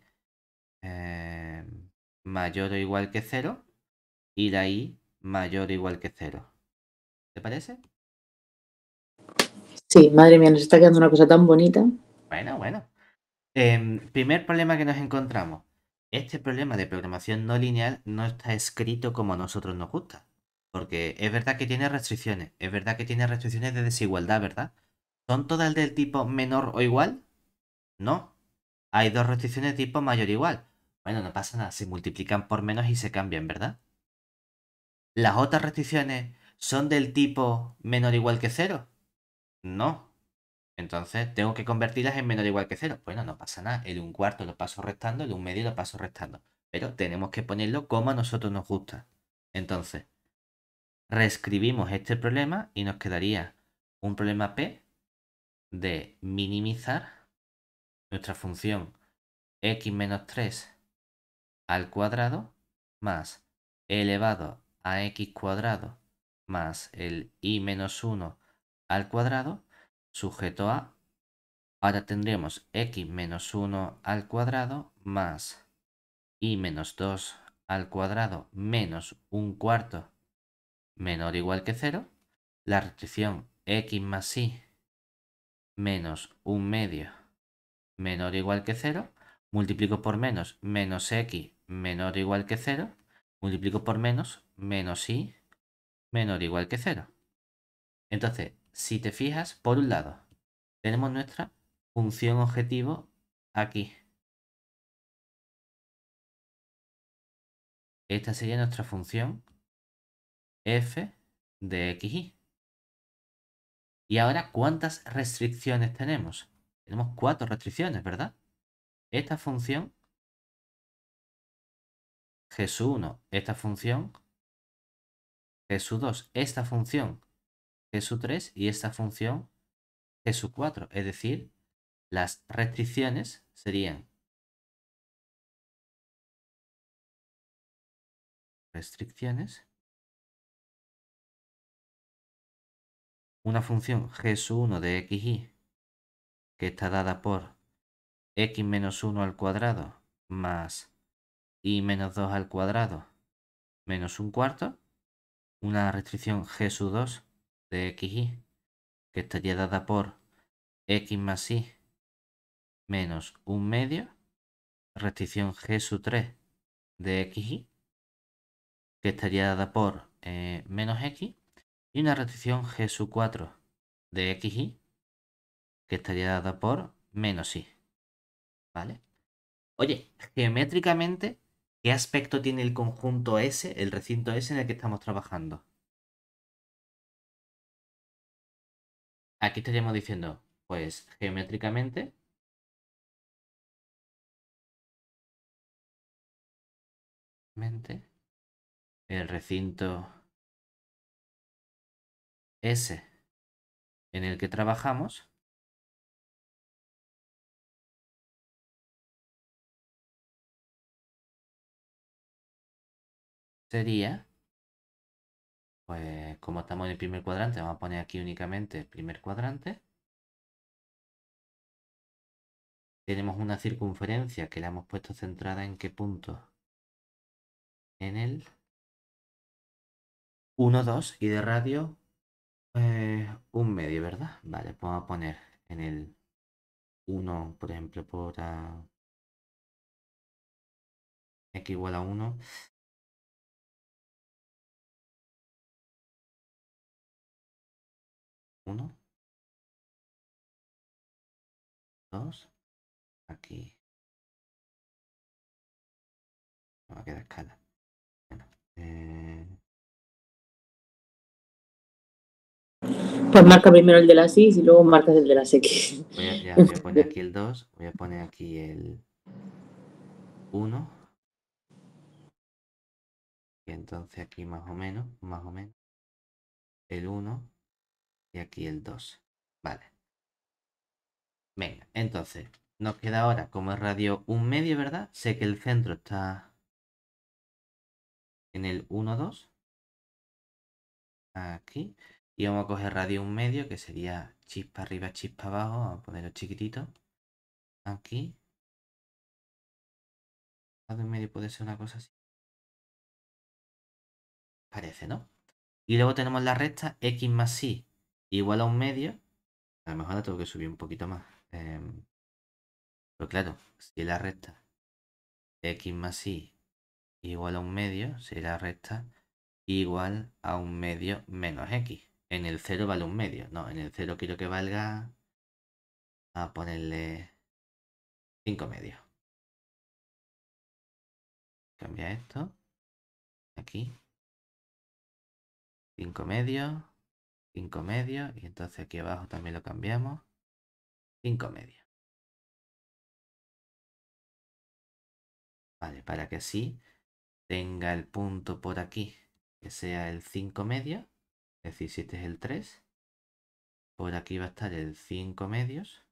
eh, mayor o igual que 0 y la y mayor o igual que 0. ¿Te parece? Sí, madre mía, nos está quedando una cosa tan bonita. Bueno, bueno. Em, primer problema que nos encontramos. Este problema de programación no lineal no está escrito como a nosotros nos gusta. Porque es verdad que tiene restricciones. Es verdad que tiene restricciones de desigualdad, ¿verdad? ¿Son todas del tipo menor o igual? No. Hay dos restricciones de tipo mayor o igual. Bueno, no pasa nada. Se multiplican por menos y se cambian, ¿verdad? ¿Las otras restricciones son del tipo menor o igual que cero? No. Entonces tengo que convertirlas en menor o igual que cero. Bueno, no pasa nada. El un cuarto lo paso restando, el un medio lo paso restando. Pero tenemos que ponerlo como a nosotros nos gusta. Entonces, reescribimos este problema y nos quedaría un problema P de minimizar nuestra función x menos 3 al cuadrado más elevado a x cuadrado más el i menos 1 al cuadrado sujeto a. Ahora tendremos x menos 1 al cuadrado más y menos 2 al cuadrado menos un cuarto menor o igual que 0. La restricción x más y menos un medio menor o igual que 0. Multiplico por menos menos x menor o igual que 0. Multiplico por menos menos y menor o igual que 0. Entonces, si te fijas, por un lado, tenemos nuestra función objetivo aquí. Esta sería nuestra función f de xy. Y ahora, ¿cuántas restricciones tenemos? Tenemos cuatro restricciones, ¿verdad? Esta función G1, esta función G2, esta función G3 y esta función G4. Es decir, las restricciones serían restricciones una función G1 de xy que está dada por x menos 1 al cuadrado más y menos 2 al cuadrado menos un cuarto una restricción G sub 2 de xy que estaría dada por x más y menos un medio, restricción G sub 3 de xy que estaría dada por eh, menos x y una restricción G sub 4 de xy que estaría dada por menos y. ¿Vale? Oye, geométricamente, ¿qué aspecto tiene el conjunto S, el recinto S en el que estamos trabajando? Aquí estaríamos diciendo, pues geométricamente, el recinto S en el que trabajamos sería, pues como estamos en el primer cuadrante, vamos a poner aquí únicamente el primer cuadrante. Tenemos una circunferencia que la hemos puesto centrada en qué punto? En el 1, 2 y de radio eh, un medio, ¿verdad? Vale, a poner en el 1, por ejemplo, por x igual a 1. 1, 2, aquí. No va a quedar escala. Bueno, eh... Pues marca primero el de las Y y luego marcas el de las X. Voy a, ya, voy a poner *laughs* aquí el 2, voy a poner aquí el 1. Y entonces aquí más o menos, más o menos, el 1 y aquí el 2. Vale. Venga, entonces, nos queda ahora como es radio un medio, ¿verdad? Sé que el centro está en el 1, 2. Aquí. Y vamos a coger radio un medio, que sería chispa arriba, chispa abajo. Vamos a ponerlo chiquitito. Aquí. Radio un medio puede ser una cosa así. Parece, ¿no? Y luego tenemos la recta x más y igual a un medio. A lo mejor la tengo que subir un poquito más. Em, pero claro, si la recta x más y igual a un medio, si la recta igual a un medio menos x. En el 0 vale un medio. No, en el 0 quiero que valga a ponerle 5 medios. Cambia esto. Aquí. 5 medios. 5 medios. Y entonces aquí abajo también lo cambiamos. 5 medios. Vale, para que así tenga el punto por aquí, que sea el 5 medios. Es decir, si este es el 3, por aquí va a estar el 5 medios.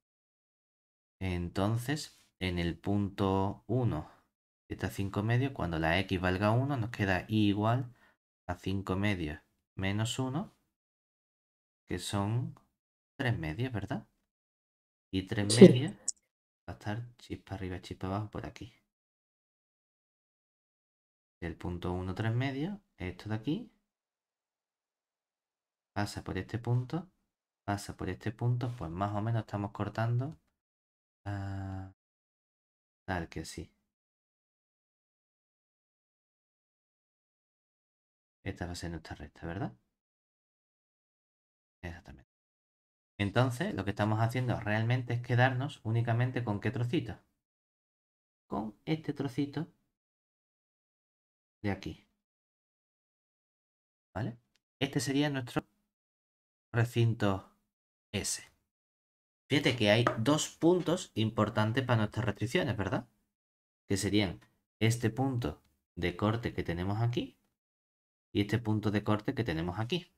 Entonces, en el punto 1, si está 5 medios, cuando la x valga 1, nos queda y igual a 5 medios menos 1, que son 3 medios, ¿verdad? Y 3 Sí. medios va a estar chispa arriba, chispa abajo por aquí. El punto 1, 3 medios, esto de aquí, pasa por este punto, pasa por este punto, pues más o menos estamos cortando ah, tal que sí. Esta va a ser nuestra recta, ¿verdad? Exactamente. Entonces, lo que estamos haciendo realmente es quedarnos únicamente con qué trocito. Con este trocito de aquí. ¿Vale? Este sería nuestro recinto S. Fíjate que hay dos puntos importantes para nuestras restricciones, ¿verdad? Que serían este punto de corte que tenemos aquí y este punto de corte que tenemos aquí.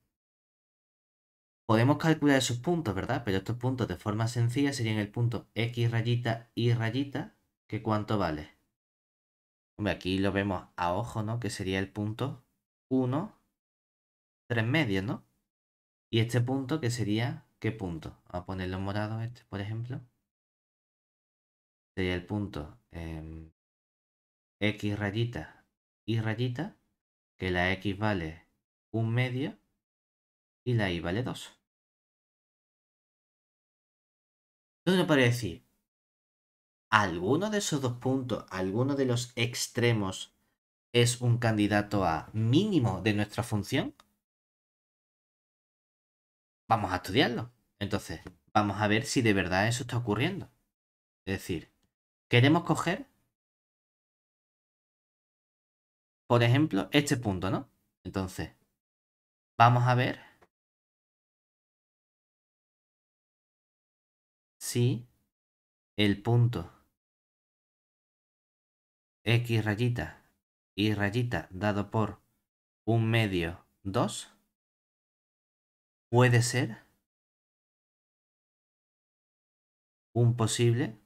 Podemos calcular esos puntos, ¿verdad? Pero estos puntos de forma sencilla serían el punto X rayita y rayita, que cuánto vale. Hombre, aquí lo vemos a ojo, ¿no? Que sería el punto 1, 3 medios, ¿no? Y este punto que sería, ¿qué punto? A ponerlo en morado este, por ejemplo. Sería el punto em, X rayita y rayita, que la X vale un medio y la i vale 2. Entonces uno decir, ¿alguno de esos dos puntos, alguno de los extremos es un candidato a mínimo de nuestra función? Vamos a estudiarlo. Entonces, vamos a ver si de verdad eso está ocurriendo. Es decir, queremos coger, por ejemplo, este punto, ¿no? Entonces, vamos a ver si el punto x rayita y rayita dado por un medio 2 puede ser un posible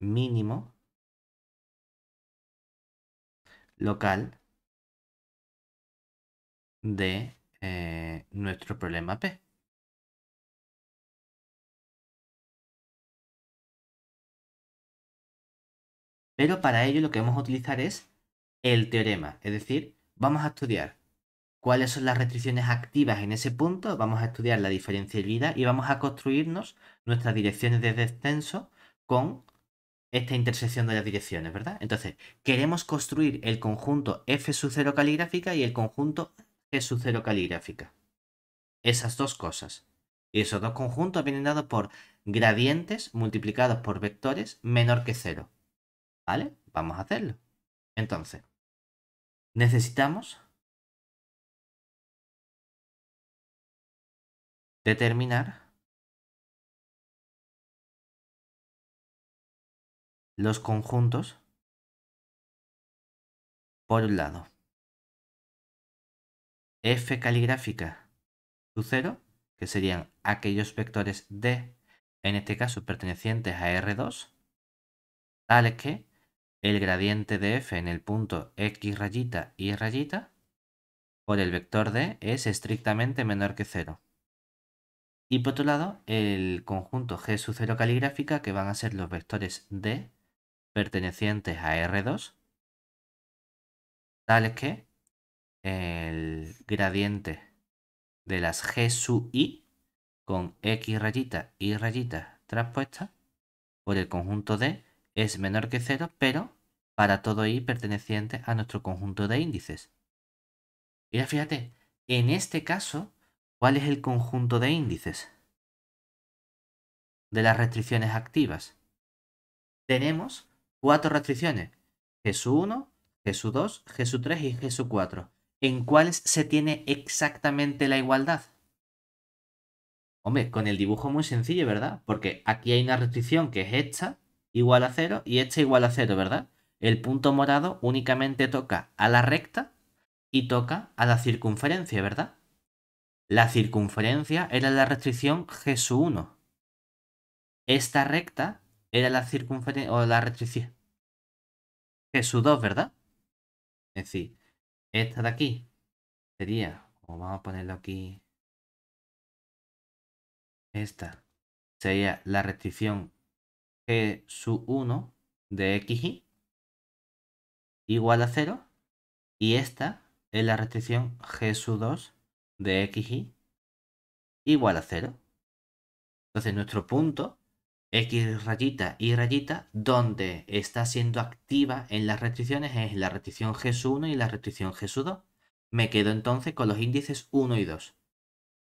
mínimo local de eh, nuestro problema P. Pero para ello lo que vamos a utilizar es el teorema, es decir, vamos a estudiar cuáles son las restricciones activas en ese punto, vamos a estudiar la diferencialidad y vamos a construirnos nuestras direcciones de descenso con esta intersección de las direcciones, ¿verdad? Entonces, queremos construir el conjunto F sub 0 caligráfica y el conjunto G sub 0 caligráfica. Esas dos cosas. Y esos dos conjuntos vienen dados por gradientes multiplicados por vectores menor que cero. ¿Vale? Vamos a hacerlo. Entonces, necesitamos determinar los conjuntos por un lado. F caligráfica su 0, que serían aquellos vectores D, en este caso pertenecientes a R2, tales que el gradiente de f en el punto x rayita y rayita por el vector d es estrictamente menor que 0. Y por otro lado, el conjunto G sub 0 caligráfica, que van a ser los vectores d pertenecientes a R2, tales que el gradiente de las G sub i con x rayita y rayita traspuesta por el conjunto D es menor que 0, pero para todo i perteneciente a nuestro conjunto de índices. Y fíjate, en este caso, ¿cuál es el conjunto de índices? De las restricciones activas. Tenemos cuatro restricciones. G1, G2, G3 y G4. ¿En cuáles se tiene exactamente la igualdad? Hombre, con el dibujo muy sencillo, ¿verdad? Porque aquí hay una restricción que es esta, igual a 0, y esta igual a 0, ¿verdad? el punto morado únicamente toca a la recta y toca a la circunferencia, ¿verdad? La circunferencia era la restricción G 1. Esta recta era la circunferencia o la restricción G 2, ¿verdad? Es decir, esta de aquí sería, o vamos a ponerlo aquí, esta sería la restricción G 1 de XY igual a 0 y esta es la restricción g 2 de xy igual a 0. Entonces nuestro punto x rayita y rayita donde está siendo activa en las restricciones es la restricción g1 y la restricción g 2. Me quedo entonces con los índices 1 y 2.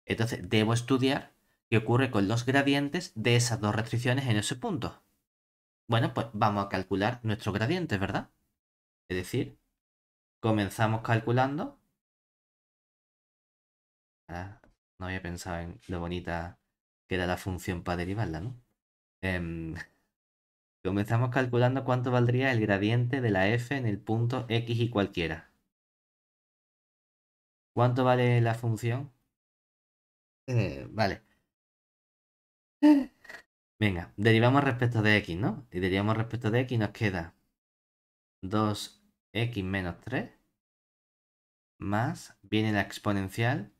Entonces debo estudiar qué ocurre con los gradientes de esas dos restricciones en ese punto. Bueno, pues vamos a calcular nuestros gradientes, ¿verdad? Es decir, comenzamos calculando. No había pensado en lo bonita que era la función para derivarla, ¿no? Em, *laughs* comenzamos calculando cuánto valdría el gradiente de la f en el punto x y cualquiera. ¿Cuánto vale la función? Eh, vale. *laughs* Venga, derivamos respecto de x, ¿no? Y derivamos respecto de x nos queda 2x menos 3 más viene la exponencial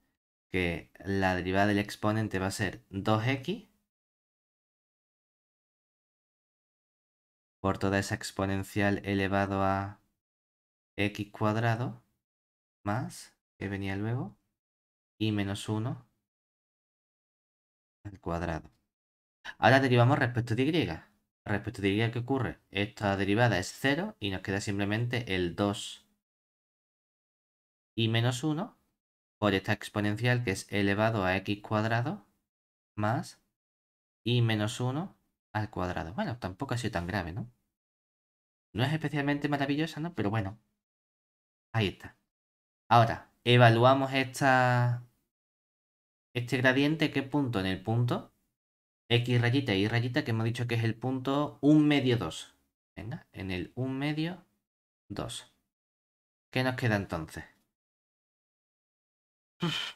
que la derivada del exponente va a ser 2x por toda esa exponencial elevado a x cuadrado más, que venía luego, y menos 1 al cuadrado. Ahora derivamos respecto de y. Respecto de y, ¿qué ocurre? Esta derivada es 0 y nos queda simplemente el 2 y menos 1 por esta exponencial que es elevado a x cuadrado más y menos 1 al cuadrado. Bueno, tampoco ha sido tan grave, ¿no? No es especialmente maravillosa, ¿no? Pero bueno, ahí está. Ahora, evaluamos esta, este gradiente. ¿Qué punto? En el punto x rayita y rayita que hemos dicho que es el punto 1 medio 2. Venga, en el 1 medio 2. ¿Qué nos queda entonces? *sighs*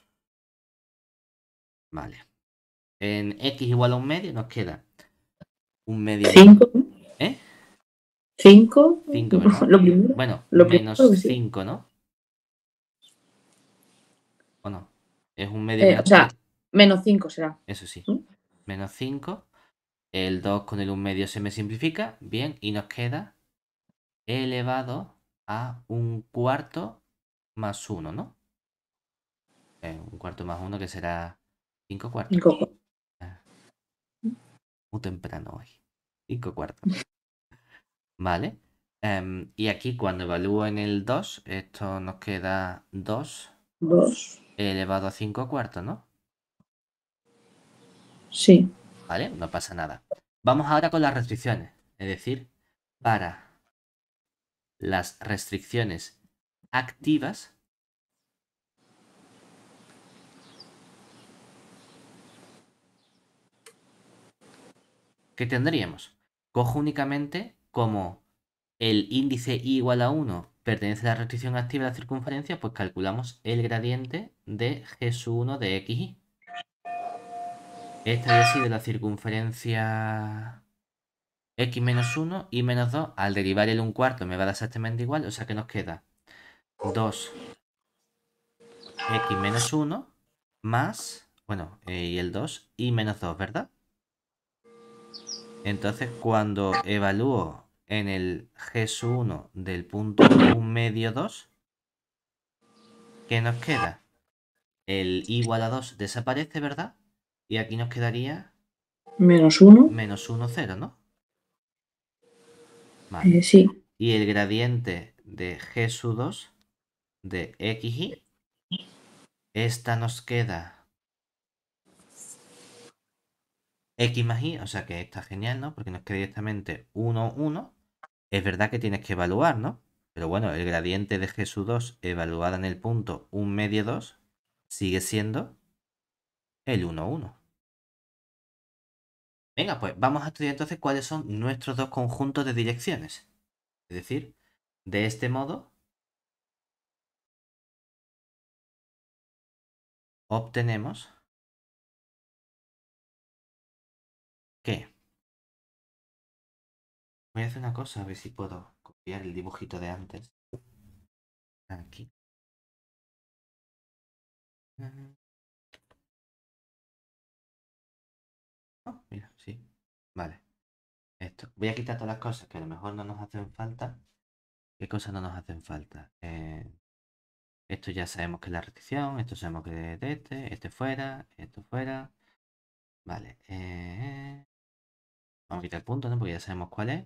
Vale. En x igual a un medio nos queda un medio. 5. ¿Eh? 5. 5, *laughs* Lo primero. Bueno, Lo menos primero que sí. 5, ¿no? ¿O no? Es un medio Eh, menos o sea, menos 5 será. Eso sí. ¿Mm? Menos 5. El 2 con el 1 medio se me simplifica. Bien. Y nos queda elevado a un cuarto más 1, ¿no? Eh, un cuarto más 1 que será 5 cuartos. 5. Muy temprano hoy. 5 cuartos. *laughs* Vale. Em, y aquí cuando evalúo en el 2, esto nos queda 2 2. elevado a 5 cuartos, ¿no? Sí. ¿Vale? No pasa nada. Vamos ahora con las restricciones. Es decir, para las restricciones activas, ¿qué tendríamos? Cojo únicamente como el índice i igual a 1 pertenece a la restricción activa de la circunferencia, pues calculamos el gradiente de g sub 1 de xy. Esta así de la circunferencia x menos 1 y menos 2. Al derivar el 1 cuarto me va a dar exactamente igual. O sea que nos queda 2 x menos 1 más, bueno, eh, y el 2 y menos 2, ¿verdad? Entonces cuando evalúo en el g sub 1 del punto 1 medio 2, ¿qué nos queda? El igual a 2 desaparece, ¿verdad? Y aquí nos quedaría Menos 1. menos 1, 0, ¿no? Vale. Eh, sí. Y el gradiente de g sub 2 de xy, esta nos queda x más y, o sea que está genial, ¿no? Porque nos queda directamente 1, 1. Es verdad que tienes que evaluar, ¿no? Pero bueno, el gradiente de g sub 2 evaluada en el punto 1 medio 2 sigue siendo el 1, 1. Venga, pues vamos a estudiar entonces cuáles son nuestros dos conjuntos de direcciones. Es decir, de este modo obtenemos que... Voy a hacer una cosa, a ver si puedo copiar el dibujito de antes. Aquí. Oh, mira, sí. Vale. Esto. Voy a quitar todas las cosas que a lo mejor no nos hacen falta. ¿Qué cosas no nos hacen falta? Eh, esto ya sabemos que es la restricción. Esto sabemos que es de este. Este fuera. Esto fuera. Vale. eh, Vamos a quitar el punto, ¿no? Porque ya sabemos cuál es.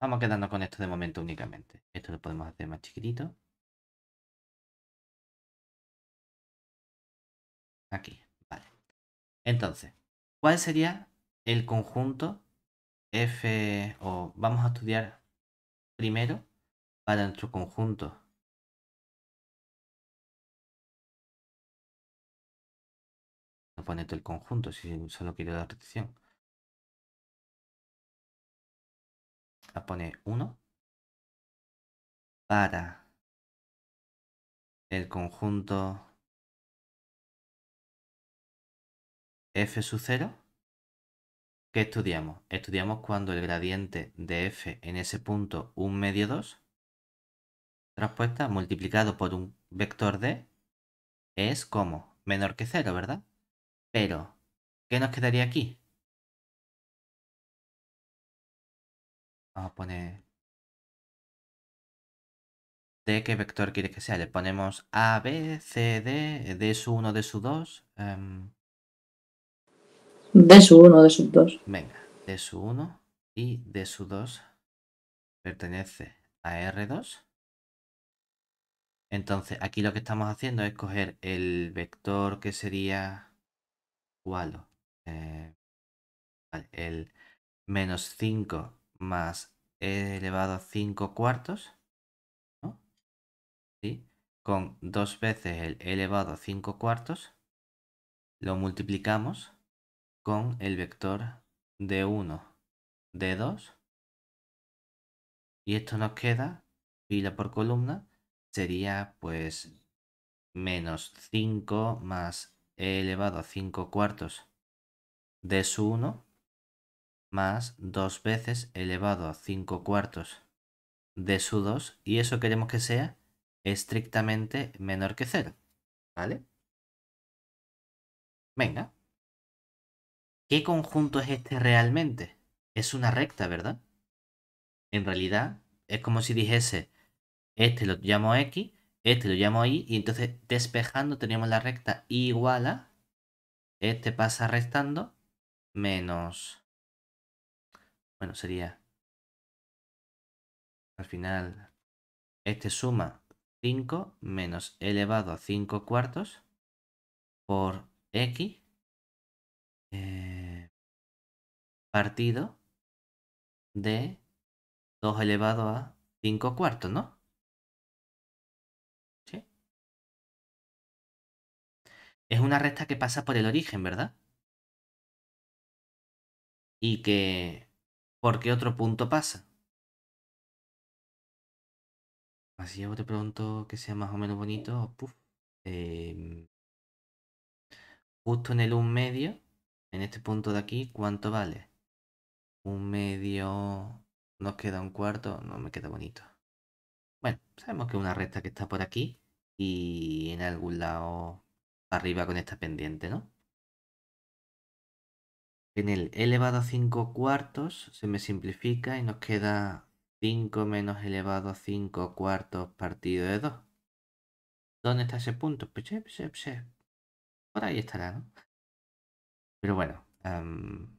Vamos quedando con esto de momento únicamente. Esto lo podemos hacer más chiquitito. Aquí. Vale. Entonces, ¿cuál sería el conjunto F o vamos a estudiar primero para nuestro conjunto no pone todo el conjunto si solo quiero la restricción a poner 1 para el conjunto f sub 0 ¿Qué estudiamos? Estudiamos cuando el gradiente de f en ese punto 1 medio 2 traspuesta multiplicado por un vector d es como menor que 0, ¿verdad? Pero, ¿qué nos quedaría aquí? Vamos a poner de qué vector quieres que sea. Le ponemos A, B, C, D, D su 1, D su 2. em, De su 1, de su 2. venga, D su 1 y D su 2 pertenece a R2. Entonces, aquí lo que estamos haciendo es coger el vector que sería ¿cuál? Eh, vale, el menos 5 más e elevado a 5 cuartos, ¿no? ¿Sí? Con dos veces el e elevado a 5 cuartos, lo multiplicamos con el vector de 1, de 2, y esto nos queda, fila por columna, sería pues menos 5 más e elevado a 5 cuartos de su 1 más 2 veces elevado a 5 cuartos de su 2 y eso queremos que sea estrictamente menor que 0. ¿Vale? Venga. ¿Qué conjunto es este realmente? Es una recta, ¿verdad? En realidad es como si dijese, este lo llamo X, este lo llamo Y, y entonces despejando tenemos la recta igual a, este pasa restando, menos, bueno, sería, al final, este suma 5 menos elevado a 5 cuartos por X eh, partido de 2 elevado a 5 cuartos, ¿no? ¿Sí? Es una recta que pasa por el origen, ¿verdad? Y que... ¿Por qué otro punto pasa? Así yo te pregunto que sea más o menos bonito. Puf. em, justo en el un medio, en este punto de aquí, ¿cuánto vale? Un medio nos queda un cuarto, no me queda bonito. Bueno, sabemos que una recta que está por aquí y en algún lado arriba con esta pendiente, ¿no? En el elevado a 5 cuartos se me simplifica y nos queda 5 menos elevado a 5 cuartos partido de 2. ¿Dónde está ese punto? Pche. Por ahí estará, ¿no? Pero bueno, em,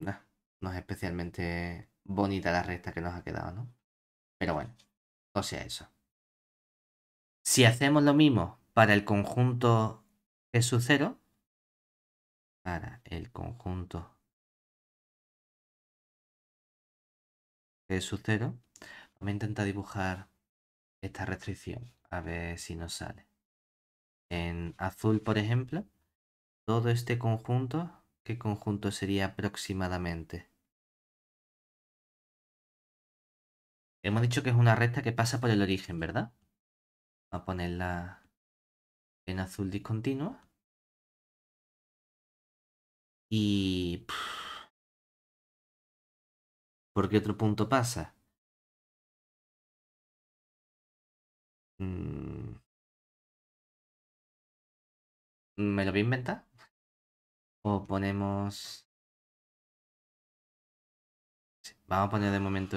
no es especialmente bonita la recta que nos ha quedado, ¿no? Pero bueno, o sea eso. Si hacemos lo mismo para el conjunto G sub 0, para el conjunto G sub 0, vamos a intentar dibujar esta restricción, a ver si nos sale. En azul, por ejemplo, todo este conjunto, ¿qué conjunto sería aproximadamente? Hemos dicho que es una recta que pasa por el origen, ¿verdad? Vamos a ponerla en azul discontinua. Y... ¿Por qué otro punto pasa? Mm. ¿Me lo voy a inventar? O ponemos... Vamos a poner de momento...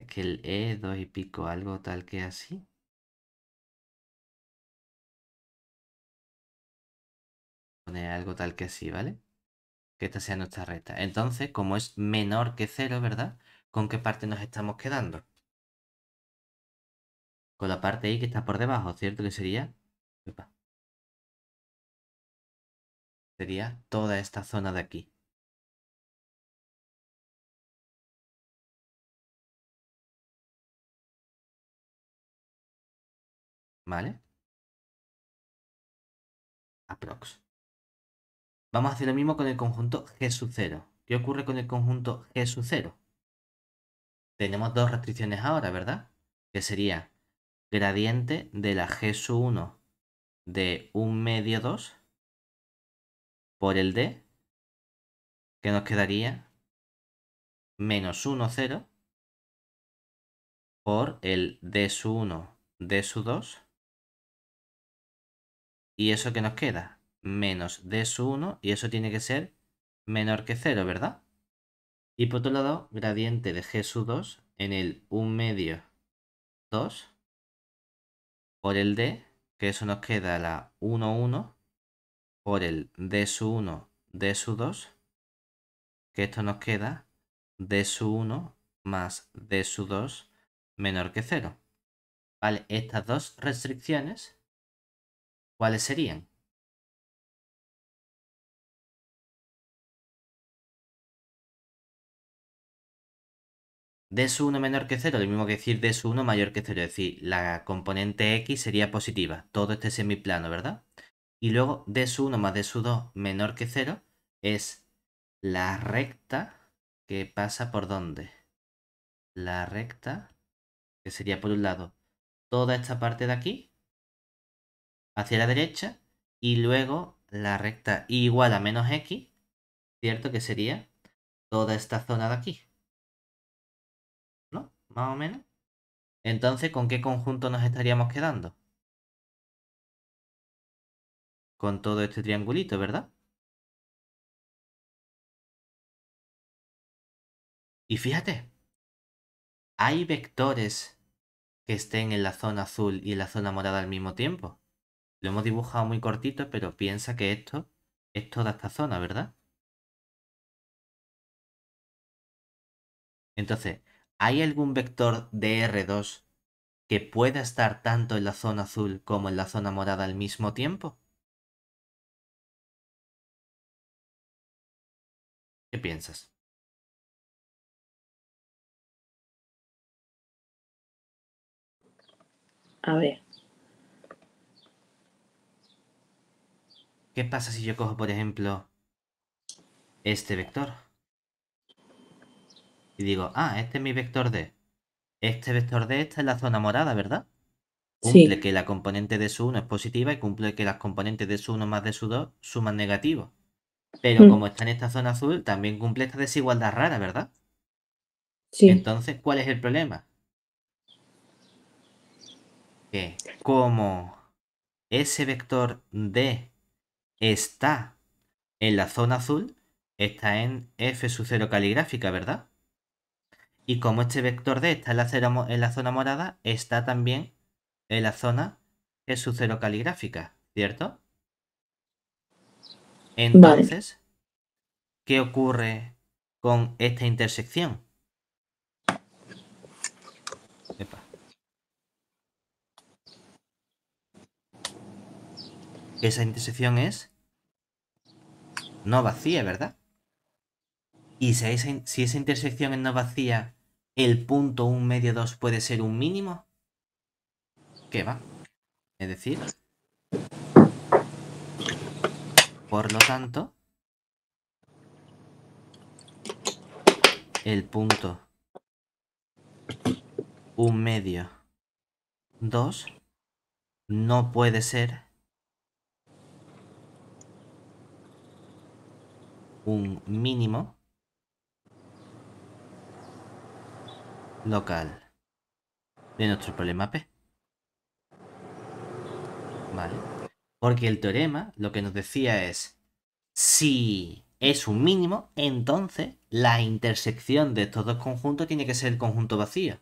Es que el E, 2 y pico, algo tal que así. Poner algo tal que así, ¿vale? Que esta sea nuestra recta. Entonces, como es menor que cero, ¿verdad? ¿Con qué parte nos estamos quedando? Con la parte ahí que está por debajo, ¿cierto? Que sería... Epa. Sería toda esta zona de aquí. ¿Vale? Aprox. Vamos a hacer lo mismo con el conjunto G sub 0. ¿Qué ocurre con el conjunto G sub 0? Tenemos dos restricciones ahora, ¿verdad? Que sería gradiente de la G sub 1 de 1 medio 2 por el D, que nos quedaría menos 1, 0 por el D sub 1, D sub 2. ¿Y eso que nos queda? Menos D sub 1 y eso tiene que ser menor que 0, ¿verdad? Y por otro lado, gradiente de G sub 2 en el 1 medio 2 por el D, que eso nos queda la 1, 1 por el D sub 1, D sub 2, que esto nos queda D sub 1 más D sub 2 menor que 0. ¿Vale? Estas dos restricciones, ¿cuáles serían? D 1 menor que 0, lo mismo que decir d 1 mayor que 0, es decir, la componente x sería positiva, todo este semiplano, ¿verdad? Y luego d 1 más d 2 menor que 0 es la recta que pasa por dónde? La recta, que sería por un lado toda esta parte de aquí, hacia la derecha, y luego la recta igual a menos x, ¿cierto? Que sería toda esta zona de aquí. Más o menos. Entonces, ¿con qué conjunto nos estaríamos quedando? Con todo este triangulito, ¿verdad? Y fíjate, hay vectores que estén en la zona azul y en la zona morada al mismo tiempo. Lo hemos dibujado muy cortito, pero piensa que esto es toda esta zona, ¿verdad? Entonces, ¿hay algún vector de R2 que pueda estar tanto en la zona azul como en la zona morada al mismo tiempo? ¿Qué piensas? A ver. ¿Qué pasa si yo cojo, por ejemplo, este vector? Y digo, ah, este es mi vector D. Este vector D está en la zona morada, ¿verdad? Cumple que la componente de su 1 es positiva y cumple que las componentes de su 1 más de su 2 suman negativo. Pero mm. como está en esta zona azul, también cumple esta desigualdad rara, ¿verdad? Sí. Entonces, ¿cuál es el problema? Que como ese vector D está en la zona azul, está en F sub 0 caligráfica, ¿verdad? Y como este vector D está en la, en la zona morada, está también en la zona G sub 0 caligráfica, ¿cierto? Entonces, ¿qué ocurre con esta intersección? Esa intersección es no vacía, ¿verdad? Y si esa, si esa intersección es no vacía, el punto 1 medio 2 puede ser un mínimo. ¿Qué va? Es decir, por lo tanto, el punto 1 medio 2 no puede ser un mínimo local de nuestro problema P. ¿Vale? Porque el teorema lo que nos decía es, si es un mínimo, entonces la intersección de estos dos conjuntos tiene que ser el conjunto vacío.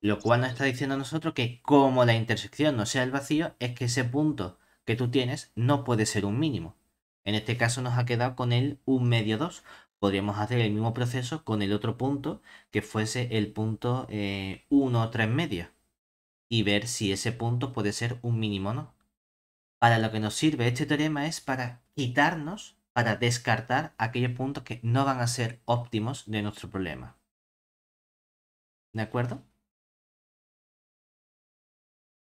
Lo cual nos está diciendo a nosotros que como la intersección no sea el vacío, es que ese punto que tú tienes no puede ser un mínimo. En este caso nos ha quedado con el 1 medio 2. Podríamos hacer el mismo proceso con el otro punto que fuese el punto 1 eh, o 3 medios. Y ver si ese punto puede ser un mínimo o no. Para lo que nos sirve este teorema es para quitarnos, para descartar aquellos puntos que no van a ser óptimos de nuestro problema. ¿De acuerdo?